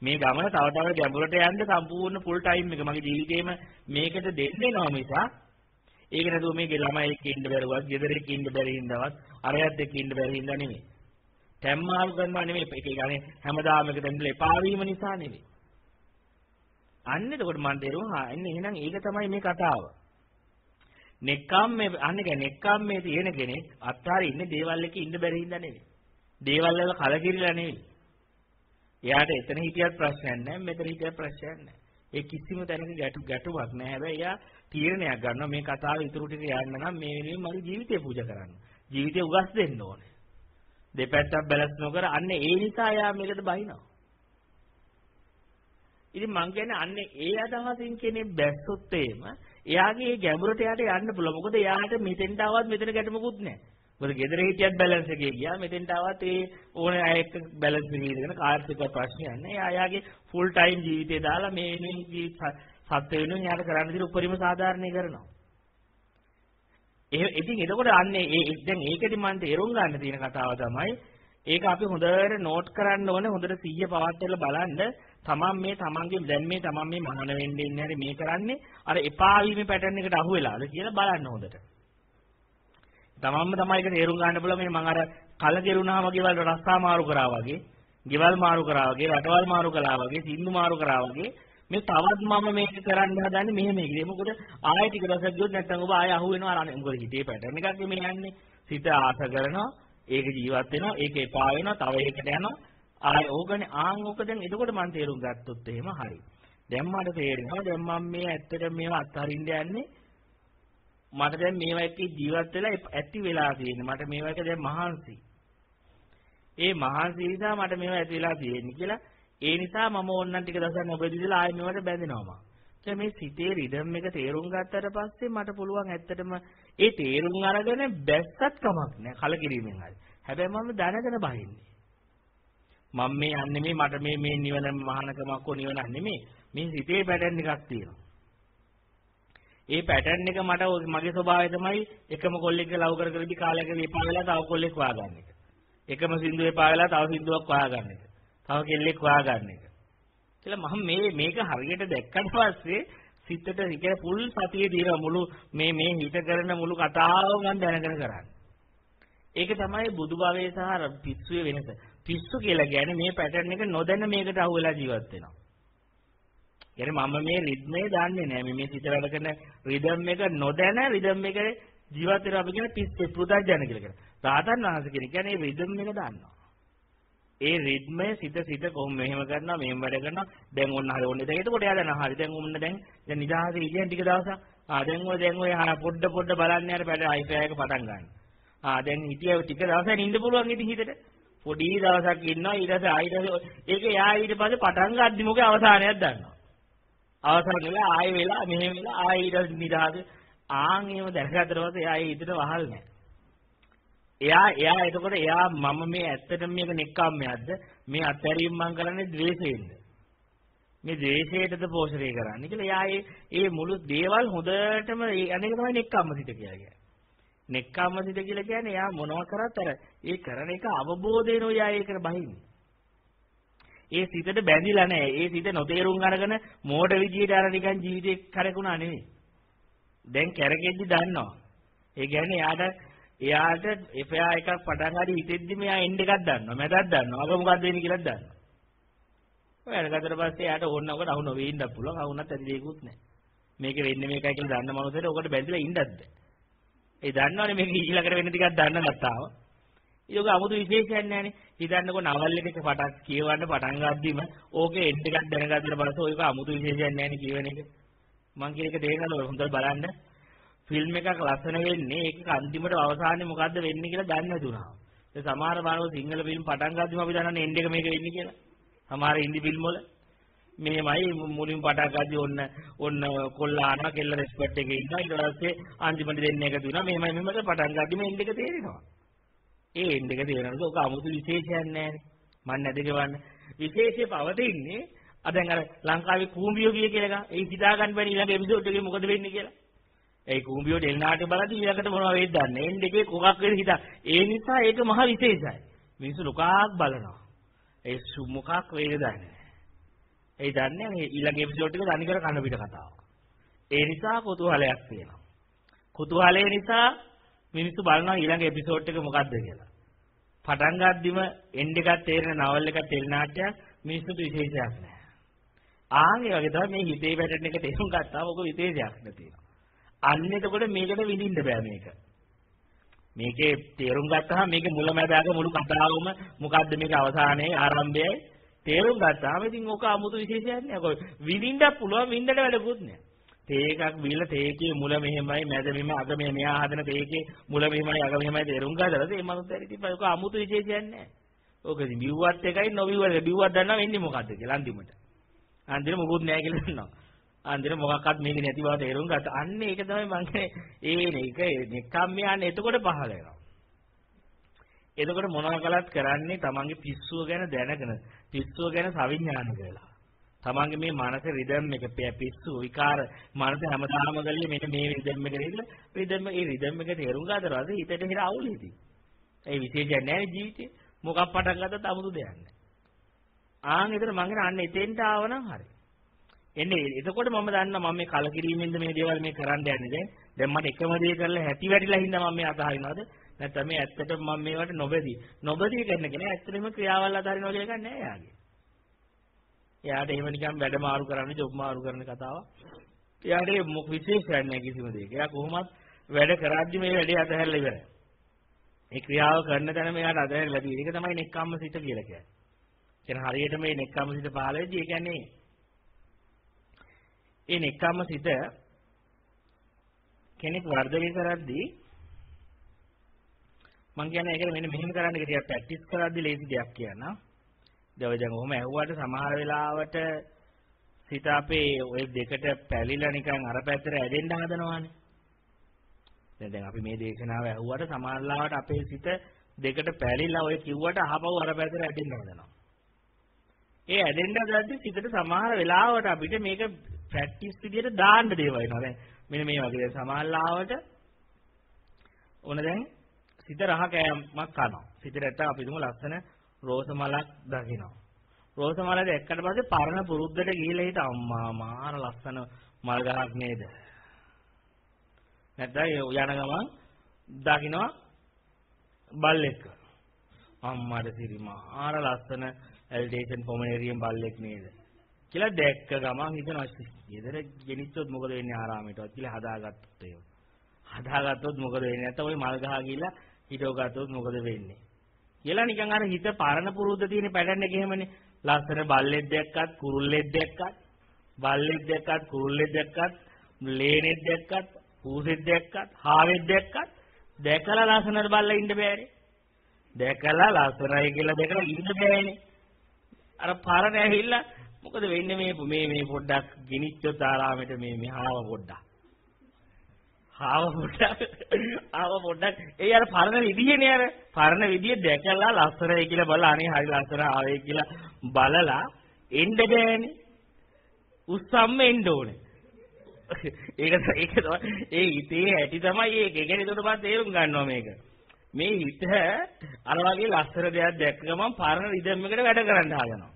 මේ ගමන තව තව ගැඹුරට යන්න සම්පූර්ණ ෆුල් ටයිම් එක මගේ ජීවිතේම මේකට දෙන්නේ නෝ මිසක් ඒක නැතුව මේ ළමයි එක්ක ඉන්න බැරුවත්, ගෙදර එක්ක ඉන්න බැරි හින්දාවත්, අරයත් එක්ක ඉන්න බැරි හින්දා නෙවෙයි. තැම්මාරු කරනවා නෙවෙයි. ඒක කියන්නේ හැමදාම එක දෙන්න එපා වීම නිසා නෙවෙයි. අන්න එතකොට මම තේරුණා අන්න එහෙනම් ඒක තමයි මේ කතාව. නෙක්ඛම්මේ අන්න ඒක නෙක්ඛම්මේ තියෙන කෙනෙක් අත්හරින් ඉන්නේ දේවල් එක ඉන්න බැරි හින්දා නෙවෙයි. දේවල් වල කලකිරිලා නෙවෙයි. එයාට එතන හිටියත් ප්‍රශ්නයක් නැහැ මෙතන හිටියත් ප්‍රශ්නයක් නැහැ. ඒ කිසිම තැනක ගැටු ගැටුවක් නැහැ. හැබැයි එයා තීරණයක් ගන්නවා මේ කතාව ඉතුරු ටික යන්න නම් මේ වෙනුවෙන් මගේ ජීවිතය පූජා කරන්න. ජීවිතය උගස් දෙන්න ඕනේ. දෙපැත්තක් බැලන්ස් නොකර අන්න ඒ නිසා එයා මේකට බහිනවා. ඉතින් මං කියන්නේ අන්න ඒ අදහසින් කෙනෙක් බැස්සොත් එහෙම එයාගේ ඒ ගැඹුරට යාට යන්න පුළුවන්. මොකද එයාට මෙතෙන්ට ආවත් මෙතන ගැටමකුත් නැහැ. මොකද ගෙදර හිටියත් බැලන්ස් එකේ ගියා. මෙතෙන්ට ආවත් ඒ ඕනේ අය එක්ක බැලන්ස් එකේ ඉඳගෙන ආර්ථික ප්‍රශ්නයක් නැහැ. එයා යාගේ ෆුල් ටයිම් ජීවිතේ දාලා මේ වෙනුවෙන් සත්‍ය වෙනුවෙන් යාට කරන්න දෙන උපරිම සාධාරණේ කරනවා. ඒ ඉතින් එතකොට අන්නේ ඒ දැන් ඒකෙදි මම තේරුම් ගන්න තියෙන කතාව තමයි ඒක අපි හොඳට නෝට් කරන්න ඕනේ හොඳට සිහිය පවත්වලා බලන්න තමන් මේ තමන්ගේ දැන් මේ තමන් මේ මහාන වෙන්න ඉන්නේ හරි මේ කරන්නේ අර එපා වීමේ පැටර්න් එකට අහු වෙලාද කියලා බලන්න හොඳට. තමන්ම තමයි ඒක තේරුම් ගන්න පුළුවන් මේ මම අර කලකිරුණාම ගෙවල් රස්සා මාරු කරා වගේ, ගෙවල් මාරු කරා වගේ, රටවල් මාරු කළා වගේ, සින්දු මාරු කරා වගේ මේ තවත් මම මේක කරන්න හදන්නේ මෙහෙම එකේ. මොකද ආයෙ ටික දවසක් ගියොත් නැත්නම් ඔබ ආයෙ අහු වෙනවා අර මොකද හිතේ පැටර්න් එකක් මේ යන්නේ. සිත ආස කරනවා, ඒක ජීවත් වෙනවා, ඒක එපා වෙනවා, තව එකකට යනවා. ආය ඕකනේ ආන් ඕක දැන් එතකොට මම තේරුම් ගත්තොත් එහෙම හරි. දැන් මට තේරෙනවා දැන් මම මේ ඇත්තට මේවා අත්හරින්න යන්නේ මට දැන් මේවා එක්ක ජීවත් වෙලා ඇති වෙලා තියෙන්නේ. මට මේවා එක දැන් මහන්සි. ඒ මහන්සි නිසා මට මේවා ඇති වෙලා තියෙන්නේ කියලා ඒ නිසා මම ඕන්නම් ටික දවසක් නොබෙදිලා ආයෙ මේවට බැඳෙනවා මම. දැන් මේ සිතේ රිද්ම් එක තේරුම් ගත්තට පස්සේ මට පුළුවන් ඇත්තටම ඒ තේරුම් අරගෙන බැස්සත් කමක් නෑ කලකිරීමෙන් හරි. හැබැයි මම දැනගෙන බහින්නේ. මම මේ යන්නේ මේ මට මේ මේ නිවන මහානකමක් හෝ නිවනක් නෙමෙයි. මේ සිතේ පැටර්න් එකක් තියෙනවා. ඒ පැටර්න් එක මට මගේ ස්වභාවය තමයි එකම කොල්ලෙක්ව ලව් කර කර ඉදි කාලයක විපා වෙලා තව කොල්ලෙක් හොයාගන්න එක. එකම සින්දුවේ පා වෙලා තව සින්දුවක් හොයාගන්න එක. තව කෙල්ලෙක් හොයාගන්න එක. කියලා මම මේ මේක හරියට දැක්කට පස්සේ සිතට ඉකේ පුල් සතිය දින මුළු මේ මේ හිත කරන මුළු කතාව මම දැනගෙන කරන්නේ. ඒක තමයි බුදු භවයේ සහ පිස්සුවේ වෙනස. පිස්සු කියලා කියන්නේ මේ පැටර්න් එක නොදැන මේකට අහු වෙලා ජීවත් වෙනවා. කියන්නේ මම මේ රිද්මේ දන්නේ නැහැ. මේ සිත වැඩ කරන රිද්ම් එක නොදැන රිද්ම් එක ජීවත් වෙනවා අපි කියන පිස්සු පුදජන කියලා කියනවා. රාතන් වහන්සේ කියන්නේ රිද්ම් එක දන්නවා. ඒ රිද්මය සිත සිත කොහොම මෙහෙම කරනවා මෙහෙම වැඩ කරනවා දැන් ඔන්න හරි ඔන්න දැන් එතකොට එයා දැන් හරි දැන් ඔන්න දැන් දැන් නිදහසේ ඉඳන් ටික දවසක් ආ දැන් ඔය දැන් ඔය පොඩ පොඩ බලන්න යාර පැඩ අයිෆෑ එක පටන් ගන්න ආ දැන් හිටිය ටික දවසක් ඉන්න පුළුවන් ඉතින් හිතට පොඩි දවසක් ඉන්නවා ඊට පස්සේ ආයෙත් ඒක යා ඊට පස්සේ පටන් ගද්දි මොකද අවසානයක් දන්නවා. අවසාන වෙලා ආයෙ වෙලා මෙහෙම වෙලා ආයෙ ඊට නිදහසේ. ආන් එහෙම දැනගත්තට පස්සේ ආයෙ ඉදිරියට වහල් නැහැ. එයා එයා එතකොට එයා මම මේ ඇත්තටම මේක නෙක්ඛම්මයක්ද මේ අත්හැරීම මම කරන්නේ ද්වේෂයෙන්ද? මේ ද්වේෂයටද පෝෂණය කරන්නේ කියලා එයා ඒ ඒ මුළු දේවල් හොඳටම අනේක තමයි නෙක්ඛම්මසිත කියලා කියන්නේ. නෙක්ඛම්මසිත කියලා කියන්නේ එයා මොනවා කරත් අර ඒ කරන එක අවබෝධයෙන් එයා ඒකට බහින්නේ. ඒ සිතට බැඳිලා නැහැ. ඒ සිත නොතේරුම් අරගෙන මෝඩ විදියට අර නිකන් ජීවිතේ කරකුණා නෙවෙයි දැන් කැරකෙද්දි දන්නවා. ඒ කියන්නේ එයාට එයාට එපයා එකක් පටන් හරි හිතෙද්දි මෙයා එන්ඩ් එකක් දන්නවා. මැදක් දන්නවා. අග මොකක්ද වෙන්නේ කියලාත් දන්නවා. ඔය අරගත්තට පස්සේ එයාට ඕන ඔකට අහු නොවේ ඉන්නත් පුළුවන්. අහුනත් ඇති දෙයක්වත් නැහැ. මේක වෙන්නේ මේකයි කියලා දන්න මනුස්සයට ඔකට බැඳිලා ඉන්නත් බෑ ඒ දන්නවනේ මේ ඊළඟට වෙන ටිකක් දන්න ගත්තාම. ඒක 아무තු විශේෂයක් නැහැනේ. හිතන්නකො නවල් එකක පටක් කියවන්න පටන් ගද්දිම ඕකේ එඩ් එකක් දැනගත්තට පස්සේ ඕක 아무තු විශේෂයක් නැහැනේ කියවන එක. මං කියන එක තේරෙනවද හොඳට බලන්න. ෆිල්ම් එකක් ලස්සන වෙන්නේ ඒක අන්තිමට අවසානයේ මොකද්ද වෙන්නේ කියලා දන්නේ නැතුණා. ඒ සමහර බලව සිංහල ෆිල්ම් පටන් ගද්දිම අපි දන්නවනේ එන්ඩ් එක මේක වෙන්නේ කියලා. සමහර හින්දි ෆිල්ම් වල මෙහෙමයි මුලින් පටන් ගද්දි ඔන්න ඔන්න කොල්ලානවා කෙල්ල රෙස්පෙක්ට් එකේ ඉන්නවා ඊට පස්සේ අන්තිමට දෙන්නේ එකතු වෙනවා මෙහෙමයි මෙහෙමද පටන් ගද්දිම එන්ඩ් එක තේරෙනවා. ඒ එන්ඩ් එක තේරෙනකොට ඔක 아무තු විශේෂයක් නැහැ මන් නැද කියවන්න. විශේෂය පවතින්නේ අද දැන් අර ලංකාවේ කූඹියෝ කිය කියලා එක. ඒ හිතා ගන්න බැරි ඊළඟ එපිසෝඩ් එකේ මොකද වෙන්නේ කියලා. ඒ කුඹියෝ ඩෙල්නාට බලද්දි ඊළඟට මොනව වෙයිද දන්නේ. එන්න එකේ කොකක් වෙද හිතා. ඒ නිසා ඒක මහ විශේෂයි. මිනිස්සු ලොකක් බලනවා. ඒ මොකක් වේද දන්නේ. ඒ දන්නේ මේ ඊළඟ එපිසෝඩ් එක තනිකර කන පිට කතාවක්. ඒ නිසා කුතුහලයක් තියෙනවා. කුතුහලය නිසා මිනිස්සු බලනවා ඊළඟ එපිසෝඩ් එක මොකද්ද කියලා. පටන් ගද්දිම එන්ඩ් එකක් තේරෙන නවල් එකක් ටෙලිනාට්‍යයක් මිනිස්සුන්ට විශේෂයක් නැහැ. ආන් ඒ වගේ තමයි මේ හිතේ පැටර්න් එක තේරුම් ගත්තාම ඔක විශේෂයක් නැතිනවා. අන්න එතකොට මේකට විඳින්න බෑ මේක. මේකේ තේරුම් ගත්තාම මේකේ මුලැමැදාක මුළු කතාවම මොකද්ද මේක අවසානයේ ආරම්භයයි තේරුම් ගත්තාම ඉතින් ඕක අමුතු විශේෂයක් නෑ. කොයි විඳින්නත් පුළුවන් විඳින්නට වැඩකුත් නෑ. තේකක් බිල තේකේ මුල මෙහෙමයි මැද මෙහෙම අග මෙහෙම මෙහා හදන තේකේ මුල මෙහෙමයි අග මෙහෙමයි තේරුම් ගන්නවද? ඒ මනුස්සයාට ඉතින් ඒක අමුතු විශේෂයක් නෑ. ඕක ඉතින් බිව්වත් එකයි නොබිව්වත් එකයි. බිව්වත් දන්නා වෙන්නේ මොකද්ද කියලා අන්තිමට. අන්තිමට මොකුත් නෑ කියලා දන්නවා. අන්තිර මොකක්වත් මේක නැති බව තේරුම් ගත්තා. අන්න ඒක තමයි මම ඒ මේක නිකම්ම යන්නේ. එතකොට පහල වෙනවා. එතකොට මොනවා කළත් කරන්නේ තමන්ගේ පිස්සුව ගැන දැනගෙන පිස්සුව ගැන සවිඥානික වෙලා. තමන්ගේ මේ මානසික රිදම් එක පිස්සු විකාර මානසික හැමදාම ගලිය මෙන්න මේ රිදම් එක නේද? රිදම් ඒ රිදම් එක තේරුම් ගන්නවාද හිතට හිර අවුල් හිතේ. ඒ විශේෂයක් නැහැ ජීවිතේ. මොකක් පටන් ගත්තත් 아무තු දෙයක් නැහැ. ආන් එතන මං කියන අන්න එතෙන්ට ආවනම් හරියි. එන්නේ එතකොට මම දන්නවා මම මේ කලකිරීමෙන්ද මේ දේවල් මේ කරන්න යන්නේ දැන් දැන් මට එකම දේ කරලා හැටි වැටිලා හින්දා මම මේ අතහරිනවද නැත්නම් මේ ඇත්තටම මම මේවට නොබෙදී. නොබෙදී කරන කෙනා ඇත්තටම ක්‍රියාවල් අතහරිනවා කියලා එකක් නෑ යාගේ එයාට එහෙම නිකන් වැඩ මාරු කරන්න ජොබ් මාරු කරන කතාවක්. එයාට මොක විශේෂයක් නෑ කිසිම දෙයක. එයා කොහොමත් වැඩ කරද්දි මේ වැඩේ අතහැරලා ඉවරයි. මේ ක්‍රියාව කරන තැන මෙයාට අතහැරලා තියෙන. එක තමයි නෙක්කම්ම සිත කියලා කියන්නේ. කියන හරියට මේ නෙක්කම්ම සිත පහළ වෙද්දී ඒ කියන්නේ ඒ නෙක්ඛම්ම සිත කෙනෙක් වර්ධනය කරද්දී මම කියන්නේ ඒකද මෙන්න මෙහෙම කරන්න කියලා ප්‍රැක්ටිස් කරද්දී ලේසි දෙයක් කියනවා. දැන් දැන් ඔහොම ඇහුවාට සමහර වෙලාවට සිත අපේ ওই දෙකට පැලිලා නිකන් අර පැත්තට ඇදෙන්න හදනවානේ. දැන් දැන් අපි මේ දේශනාව ඇහුවට සමාල්ලාවට අපේ සිත දෙකට පැලිලා ඔය කිව්වට අහපව අර පැත්තට ඇදෙන්න හදනවා. ඒ ඇදෙන්න හදද්දි සිතට සමහර වෙලාවට අපිට මේක ප්‍රැක්ටිස් විදියට දාන්න දේවල් වෙනවා. දැන් මෙන්න මේ වගේ සමාල්ලාවට ඕන දැන් සිත රහ කෑමක් කනවා. සිතට නැත්තම් අපි දුමු ලස්සන රෝස මලක් දකිනවා. රෝස මල දැක්කට පස්සේ පරණ පුරුද්දට ගිහිල්ලා හිට අම්මා මාර ලස්සන මල් ගහක් නේද? නැත්නම් යන ගමන් දකින්නවා බල්ලෙක්. අම්මාට සිරි මාර ලස්සන ඇල්ඩේෂන් පොමේරියන් බල්ලෙක් නේද? කියලා දැක්ක ගමන් හිතනවා ඊදර ගෙනිච්චොත් මොකද වෙන්නේ ආරාමයටවත් කියලා හදාගත්තොත් ඒක. හදාගත්තොත් මොකද වෙන්නේ? නැත්නම් ওই මල් ගහ ගිහිල්ලා හිටව ගත්තොත් මොකද වෙන්නේ? කියලා නිකන් අර හිත පරණ පුරුද්ද තියෙන පැටර්න් එක එහෙමනේ. ලස්සන බල්ලෙක් දැක්කත්, කුරුල්ලෙක් දැක්කත්, බල්ලෙක් දැක්කත්, කුරුල්ලෙක් දැක්කත්, ලේනෙක් දැක්කත්, පූසෙක් දැක්කත්, හාවෙක් දැක්කත් දැකලා ලස්සනට බල්ලා ඉන්න බෑනේ. දැකලා ලස්සනයි කියලා දැකලා ඉන්න බෑනේ. අර පරණ ඇහිල්ලා මොකද වෙන්නේ මේ මේ මේ පොඩ්ඩක් ගිනිච්චොත් ආරාමෙට මේ මෙහාව පොඩ්ඩක්. ආව පොඩ්ඩක් ආව පොඩ්ඩක්. ඒ අර පරණ විදියනේ අර. පරණ විදිය දැකලා ලස්සනයි කියලා බලලා අනේ හරි ලස්සන ආවේ කියලා බලලා එන්න බෑනේ. උස්සම්ම එන්න ඕනේ. ඒක ඒක තමයි ඒ හිතේ ඇටි තමයි ඒක. ඒ කියන්නේ ඒකට මම තේරුම් ගන්නවා මේක. මේ හිත අර වගේ ලස්සන දෙයක් දැක්ක ගමන් පරණ රිදම් එකට වැඩ කරන්න හදනවා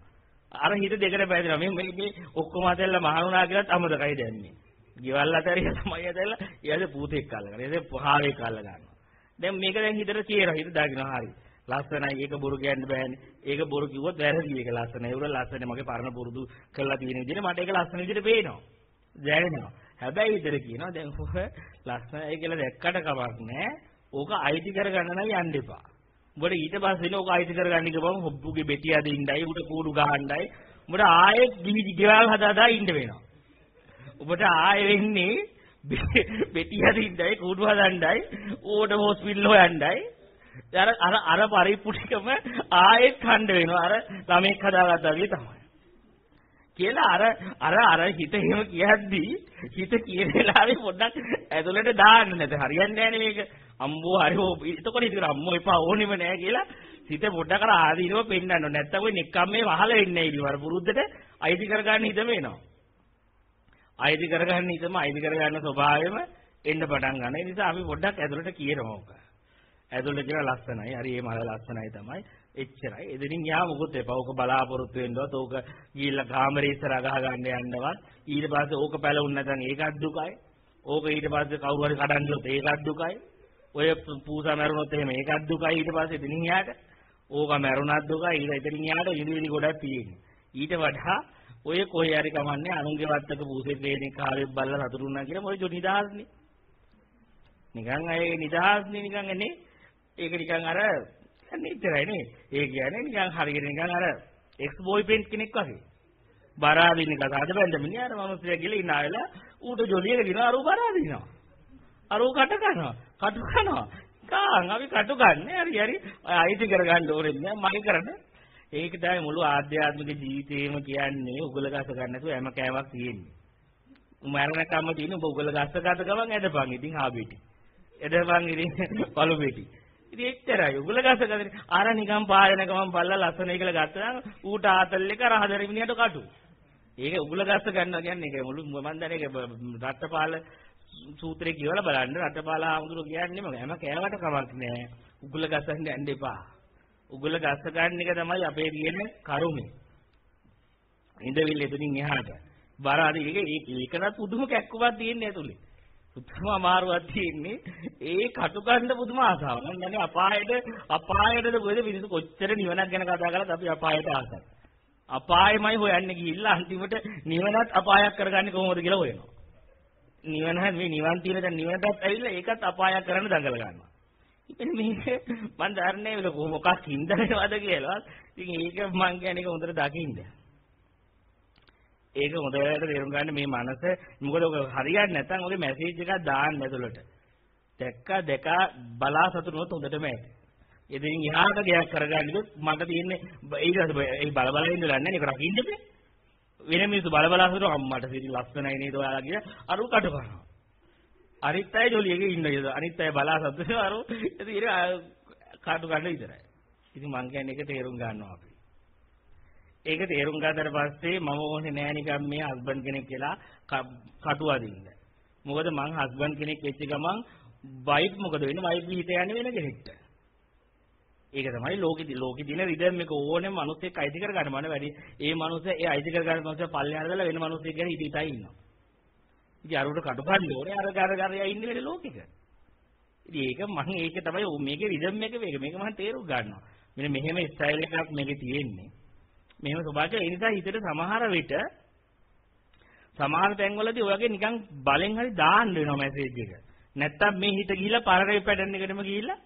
අර හිත දෙකට බැඳෙනවා. මේ මේ ඔක්කොම අතල්ලා මහණුනා කියලාත් අමතකයි දැන්නේ. ගෙවල් අතරිය තමයි ඇදලා ඊයද පූතෙක් අල්ලගෙන ඊට පහාවෙක් අල්ල ගන්නවා. දැන් මේක දැන් හිතට තියෙනවා හිත දාගෙනවා හරි. ලස්සනයි ඒක බොරු කියන්න බෑනේ. ඒක බොරු කිව්වොත් වැරදි ඒක ලස්සනයි. ඒක ලස්සනයි මගේ පරණ පුරුදු කරලා තියෙන විදිහට මට ඒක ලස්සන විදිහට පේනවා. දැනෙනවා. හැබැයි ඉතර කියනවා දැන් ඔහ ලස්සනයි කියලා දැක්කට කමක් නෑ. ඕක අයිති කරගන්න නම් යන්න එපා. උඹට ඊට පස්සේ ඕක අයිති කරගන්න ගමන් හොබ්බුගේ බෙටි අදින්නයි උඹට කූඩු ගහන්නයි උඹට ආයෙත් ගිහි ගෙවල් හදාදා ඉන්න වෙනවා. ඔබට ආයෙ වෙන්නේ බෙටි හදින්නයි කුඩු හදන්නයි ඕඩ හොස්පිටල් හොයන්නයි. අර අර අර පරිප්පු ටිකම ආයෙත් කණ්ඩ වෙනවා. අර ළමෙක් හදාගත්තා වගේ තමයි. කියලා අර අර අර හිත එහෙම කියද්දී හිත කියන වෙලාවේ පොඩ්ඩක් ඇතුළට දාන්න නැත. හරියන්නේ නැහැ මේක. අම්බෝ හරි එතකොට ඉතින් අම්මෝ එපා ඕනෙම නැහැ කියලා හිත පොඩ්ඩක් අර ආදීනව පෙන්නන්න නැත්තම් ඔය නික්කම් මේ වහල වෙන්නේ ඉතින්. පුරුද්දට අයිති කරගන්න හිතම එනවා අයිති කරගන්න හිතම අයිති කරගන්න ස්වභාවයෙම එන්න පටන් ගන්න. ඒ නිසා අපි පොඩ්ඩක් ඇතුළට කියනවා ඕක. ඇතුළට කියලා ලස්සනයි. හරි මේ මල ලස්සනයි තමයි. එච්චරයි. එදිනින් යා මොකුත් එපා. ඕක බලාපොරොත්තු වෙන්නවත් ඕක ගිහිල්ලා කාමරේ ඉස්සර ගහ ගන්න යන්නවත්. ඊට පස්සේ ඕක පැලුන්නේ නැත්නම් ඒකත් දුකයි. ඕක ඊට පස්සේ කවුරු හරි කඩන් ගියොත් ඒකත් දුකයි. ඔය පූසා මැරුණොත් එහෙම ඒකත් දුකයි. ඊට පස්සේ එදිනින් යාට ඕක මැරුණත් දුකයි. ඊට එදිනින් යාට ඉදිරි ගොඩක් තියෙන්නේ. ඊට වඩා ඔය කොහේ හරි කමන්නේ අනුන්ගේ වත්තක පූසෙත් වේනේ කාලෙත් බල්ලා සතුටුුණා කියලා මොකද නිදහස්නේ. නිකන් අය නිදහස්නේ නිකන් එන්නේ ඒක නිකන් අර නිතරයි නේ. ඒ කියන්නේ නිකන් හරියට නිකන් අර එක්ස් බෝයි ෆ්‍රෙන්ඩ් කෙනෙක් වගේ. බරාදින කතාවද බැඳ මිනිහා අර මිනිස්සයා ගිහලා ඉන්න ආයලා ඌට ජොලියක දිනවා අර ඌ බරාදිනවා. අර ඌ කට කනවා. කටු කනවා. කාන් අපි කටු ගන්න හරි හරි අයිති කරගන්න ඕනේ නෑ මගේ කරන්නේ ඒක තමයි මුළු ආධ්‍යාත්මික ජීවිතේම කියන්නේ උගල ගස ගන්න නැතුව හැම කෑමක් තියෙන්නේ. මරණ කම්ම තියෙන ඔබ උගල ගස ගත ගමන් ඇදපන් ඉතින් ආබෙටි. ඇදපන් ඉතින් (laughs) පළු බෙටි. ඉතින් එච්චරයි උගල ගස ගන්න අර නිකන් පායන ගමන් බල්ලා ලස්සනයි කියලා ගත්තා ඌට ආතල් එක රහදර මිනිහට කටු. ඒක උගල ගස ගන්නවා කියන්නේ ඒක මුළු මම දන්නේ ඒක රට්ටපාල සූත්‍රේ කියවලා බලන්න රටපාල ආමුදුර කියන්නේ හැම කෑවට කමක් නෑ. උගල ගසන්න යන්න එපා. උගල ගස්ස ගන්න එක තමයි අපේ තියෙන කරුමේ. ඉඳවිල්ල එතනින් එහාට. බර අර ඒක ඒකවත් පුදුම කැක්කුවක් තියෙන්නේ ඇතුලේ. පුදුම අමාරුවක් තියෙන්නේ. ඒ කටු ගන්න පුදුම ආසාවක්. මම දන්නේ අපායට අපායටද කොහෙද මිනිස්සු කොච්චර නිවනක් ගැන කතා කරලා අපි අපායට ආසයි. අපායමයි හොයන්නේ ගිහිල්ලා අන්තිමට නිවනත් අපායක් කරගන්නේ කොහොමද කියලා හොයනවා. නිවන මේ නිවන් තියෙන දැන් නිවනටත් ඇවිල්ලා ඒකත් අපායක් කරන්න දඟල ගන්නවා. ඉතින් මේක මම දන්නේ මේක මොකක් හින්දාද කියලා. ඉතින් ඒක මං කියන්නේ ඒක හොඳට දකින්න. ඒක හොඳට තේරුම් ගන්න මේ මනස මොකද ඔක හරියන්නේ නැත්නම් ඔගේ මැසේජ් එකක් දාන්න ඇතුළට. දැක්ක දැක බලා සතුටුනොත් හොඳටම ඇති. ඉතින් එහාට ගයක් කරගන්නකොත් මට තියෙන්නේ ඊට ඒ බල බල ඉඳලා නැහැ නේ රකින්නද? වෙන මිනිස්සු බල බල හිතන අම්මට සිරි ලස්සනයි නේද ඔයාලා කියලා අරු කඩ කරනවා. අනිත් අය ජොලියක ඉන්න අනිත් අය බලා සතුටු අරු ඉතින් කඩු ගන්න විතරයි. ඉතින් මං කියන්නේ ඒක තේරුම් ගන්නවා අපි. ඒක තේරුම් ගත්තට පස්සේ මම ඕනේ නෑ නිකන් මේ හස්බන්ඩ් කෙනෙක් කියලා කටු අදින්න. මොකද මං හස්බන්ඩ් කෙනෙක් වෙච්ච ගමන් වයිෆ් මොකද වෙන්නේ? වයිෆ් හිත යන්නේ වෙන කෙනෙක්ට. ඒක තමයි ලෝකෙදි ලෝකෙ දින රිදම් එක ඕනෙම මිනිස්සෙක් අයිති කර ගන්න මන වැඩි. ඒ මිනිස්ස ඒ අයිති කර ගන්න මිනිස්ස පල්ලෙහාට දාලා වෙන මිනිස්සෙක් ගැන හිත හිතා ඉන්නවා. ඉතින් අරුවට කඩපන්න ඕනේ අර ගර ගර ඉන්නේ වෙන ලෝකෙක. ඉතින් ඒක මම ඒක තමයි මේකේ රිදම් එක මේක මේක මම තේරුම් ගන්නවා. මෙන්න මෙහෙම ස්ටයිල් එකක් මේකේ තියෙන්නේ. මෙහෙම ස්වභාවය ඒ නිසා හිතට සමහර විට සමහර තැන්වලදී ඔයගේ නිකන් බලෙන් හරි දාන්න වෙනවා මැසේජ් එක. නැත්තම් මේ හිත ගිහිල්ලා පරරේ පැටර්න් එකටම ගිහිල්ලා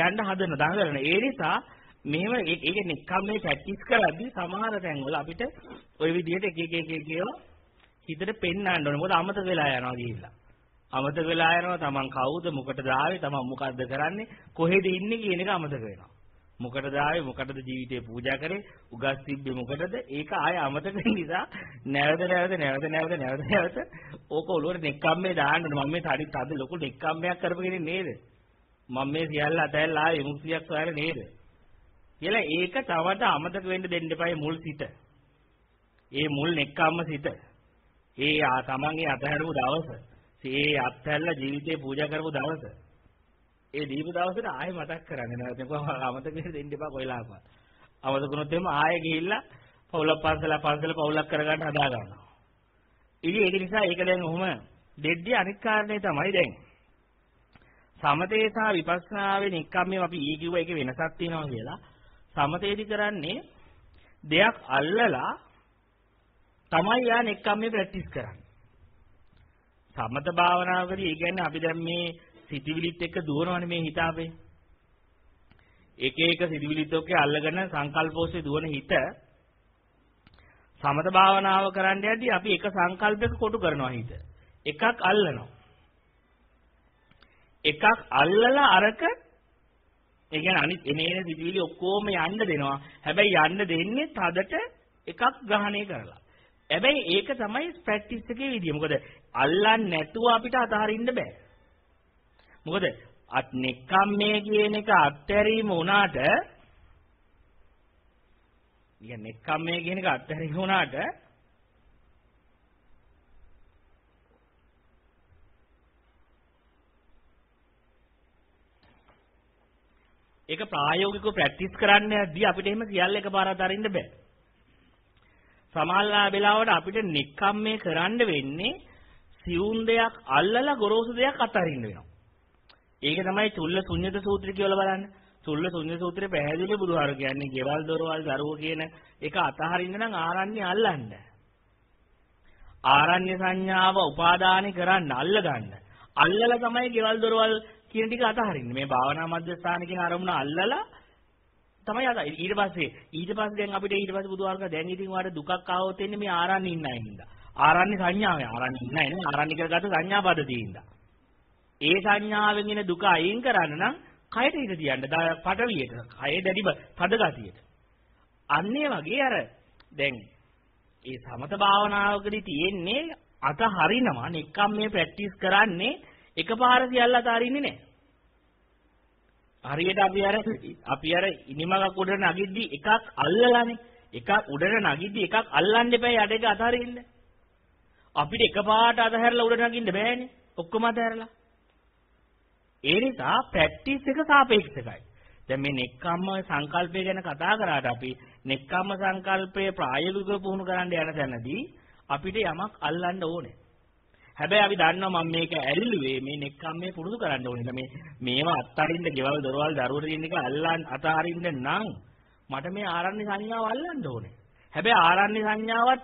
යන්න හදන දඟලන. ඒ නිසා මෙහෙම ඒක නිකම් මේ ප්‍රැක්ටිස් කරද්දී සමහර තැන්වල අපිට ওই විදිහට එක එක එක එක ඒවා හිතට පෙන්වන්න ඕනේ. මොකද අමතක වෙලා යනවා ගිහිල්ලා. අමතක වෙලා යනවා තමන් කවුද මොකටද ආවේ තමන් මොකද්ද කරන්නේ කොහෙද ඉන්නේ කියන එක අමතක වෙනවා. මොකටද ආවේ මොකටද ජීවිතේ පූජා කරේ උගස් තිබ්බේ මොකටද ඒක ආය අමතක නිසා නැවත නැවත නැවත නැවත නැවත නැවත ඕක ඔළුවට නෙක්කම්මේ දාන්න මම මේ තඩි තද ලොකු නෙක්කම්මයක් කරපගෙන නේද මම මේ සියල්ල අතහැරලා ආවේ විමුක්තියක් සොයලා නේද කියලා ඒක තවට අමතක වෙන්න දෙන්න එපායි මුල් සිට ඒ මුල් නෙක්කම්ම සිට ඒ තමන්ගේ අතහැරපු දවස ඒ අත්හැරලා ජීවිතේ පූජා කරපු දවස ඒ දීපු දවසට ආයෙ මතක් කරන්නේ නැත්නම් කොහොම අමතක දෙන්න එපා කොයිලාකවත්. අමතක වුණොත් එimhe ආයෙ ගිහිල්ලා පවුලක් පන්සල පන්සල පවුලක් කරගන්න හදා ගන්නවා. ඉතින් ඒක නිසා ඒක දැන් ඔහොම දෙද්දී අනිත් කාරණේ තමයි දැන්. සමතේ සහ විපස්සනාවේ නික්කම්මේ අපි ඊ කිව්ව එකේ වෙනසක් තියෙනවා කියලා. සමතේදි කරන්නේ දෙයක් අල්ලලා තමයි යා නික්කම්මේ ප්‍රැක්ටිස් කරන්නේ. සමත භාවනාවකදී ඒ කියන්නේ අපි දැන් මේ සිතිවිලිත් එක්ක දුවනවනේ මේ හිත අපේ. එක එක සිතිවිලිත් ඔක්කේ අල්ලගෙන සංකල්පෝස්සේ දුවන හිත සමත භාවනාව කරන්න යද්දී අපි එක සංකල්පයක කොටු කරනවා හිත. එකක් අල්ලනවා. එකක් අල්ලලා අරක ඒ කියන්නේ අනිත් එනේන සිතිවිලි ඔක්කොම යන්න දෙනවා. හැබැයි යන්න දෙන්නේ තදට එකක් ග්‍රහණය කරලා. හැබැයි ඒක තමයි ප්‍රැක්ටිස් එකේ විදිය. මොකද අල්ලන්නේ නැතුව අපිට අතහරින්න බෑ. මොකද අත් නෙක්ඛම්මේ කියන එක අත්හැරීම වුණාට කියන්නේ නෙක්ඛම්මේ කියන එක අත්හැරීම වුණාට ඒක ප්‍රායෝගිකව ප්‍රැක්ටිස් කරන්න යද්දී අපිට එහෙම සියල්ල එකපාරට අරින්න බෑ. සමහරලා වෙලාවට අපිට නෙක්ඛම්මේ කරන්න වෙන්නේ සියුම් දෙයක් අල්ලලා ගොරෝසු දෙයක් අතරින්න වෙනවා. ඒක තමයි චුල්ල ශුන්්‍යත සූත්‍රය කියලා බලන්න. චුල්ල ශුන්්‍ය සූත්‍රේ පැහැදිලි බුදුහාර කියන්නේ ගෙවල් දොරවල් දරුවෝ කියන එක අතහරින්න නම් ආරණ්‍ය අල්ලන්න. ආරණ්‍ය සංඥාව උපාදානෙ කරන්න අල්ල ගන්න. අල්ලලා තමයි ගෙවල් දොරවල් කියන ටික අතහරින්නේ. මේ භාවනා මධ්‍යස්ථාන කියන අරමුණ අල්ලලා තමයි අද ඊට පස්සේ ඊට පස්සේ දැන් අපිට ඊට පස්සේ බුදුහාරක දැන් ඉතින් වාට දුකක් ආවොත් එන්නේ මේ ආරණ්‍ය ඉන්න අය හින්දා. ආරණ්‍ය සංඥාවේ ආරණ්‍ය ඉන්න අය නේ ආරණ්‍ය කරගත්ත සංඥා පද්ධතිය හින්දා. ඒ සංඥාවෙන් එන දුක අයින් කරන්න නම් කයට හිත තියන්න. පටවියට. කය දැඩි තද ගතියට. අන්නේ වගේ අර දැන් ඒ සමත භාවනාවකදී තියෙන්නේ අත හරිනවා නිකම් මේ ප්‍රැක්ටිස් කරන්නේ එකපාර සියල්ල අතාරින්නේ නැහැ. හරියට අපි අර අපි අර ඉනිමගක් උඩට නගිද්දි එකක් අල්ලලානේ එකක් උඩට නගිද්දි එකක් අල්ලන්න එපා යට එක අතාරින්න අපිට එකපාරට අතහැරලා උඩට නගින්න බෑනේ ඔක්කොම අතහැරලා ඒ නිසා ප්‍රැක්ටිස් එක සාපේක්ෂකයි. දැන් මේ නෙක්ඛම්ම සංකල්පය ගැන කතා කරාට අපි නෙක්ඛම්ම සංකල්පය ප්‍රායෝගිකව පුහුණු කරන්න යන තැනදී අපිට යමක් අල්ලන්න ඕනේ. හැබැයි අපි දන්නවා මම මේක ඇල්ලුවේ මේ නෙක්ඛම්මේ පුරුදු කරන්න ඕනේ. මේ මේවා අත්තරින්න ගෙවල් දොරවල් දරුවෝ තියෙන එක අල්ලන් අතහරින්න නම් මට මේ ආරණ්‍ය සංඥාව අල්ලන්න ඕනේ. හැබැයි ආරණ්‍ය සංඥාවත්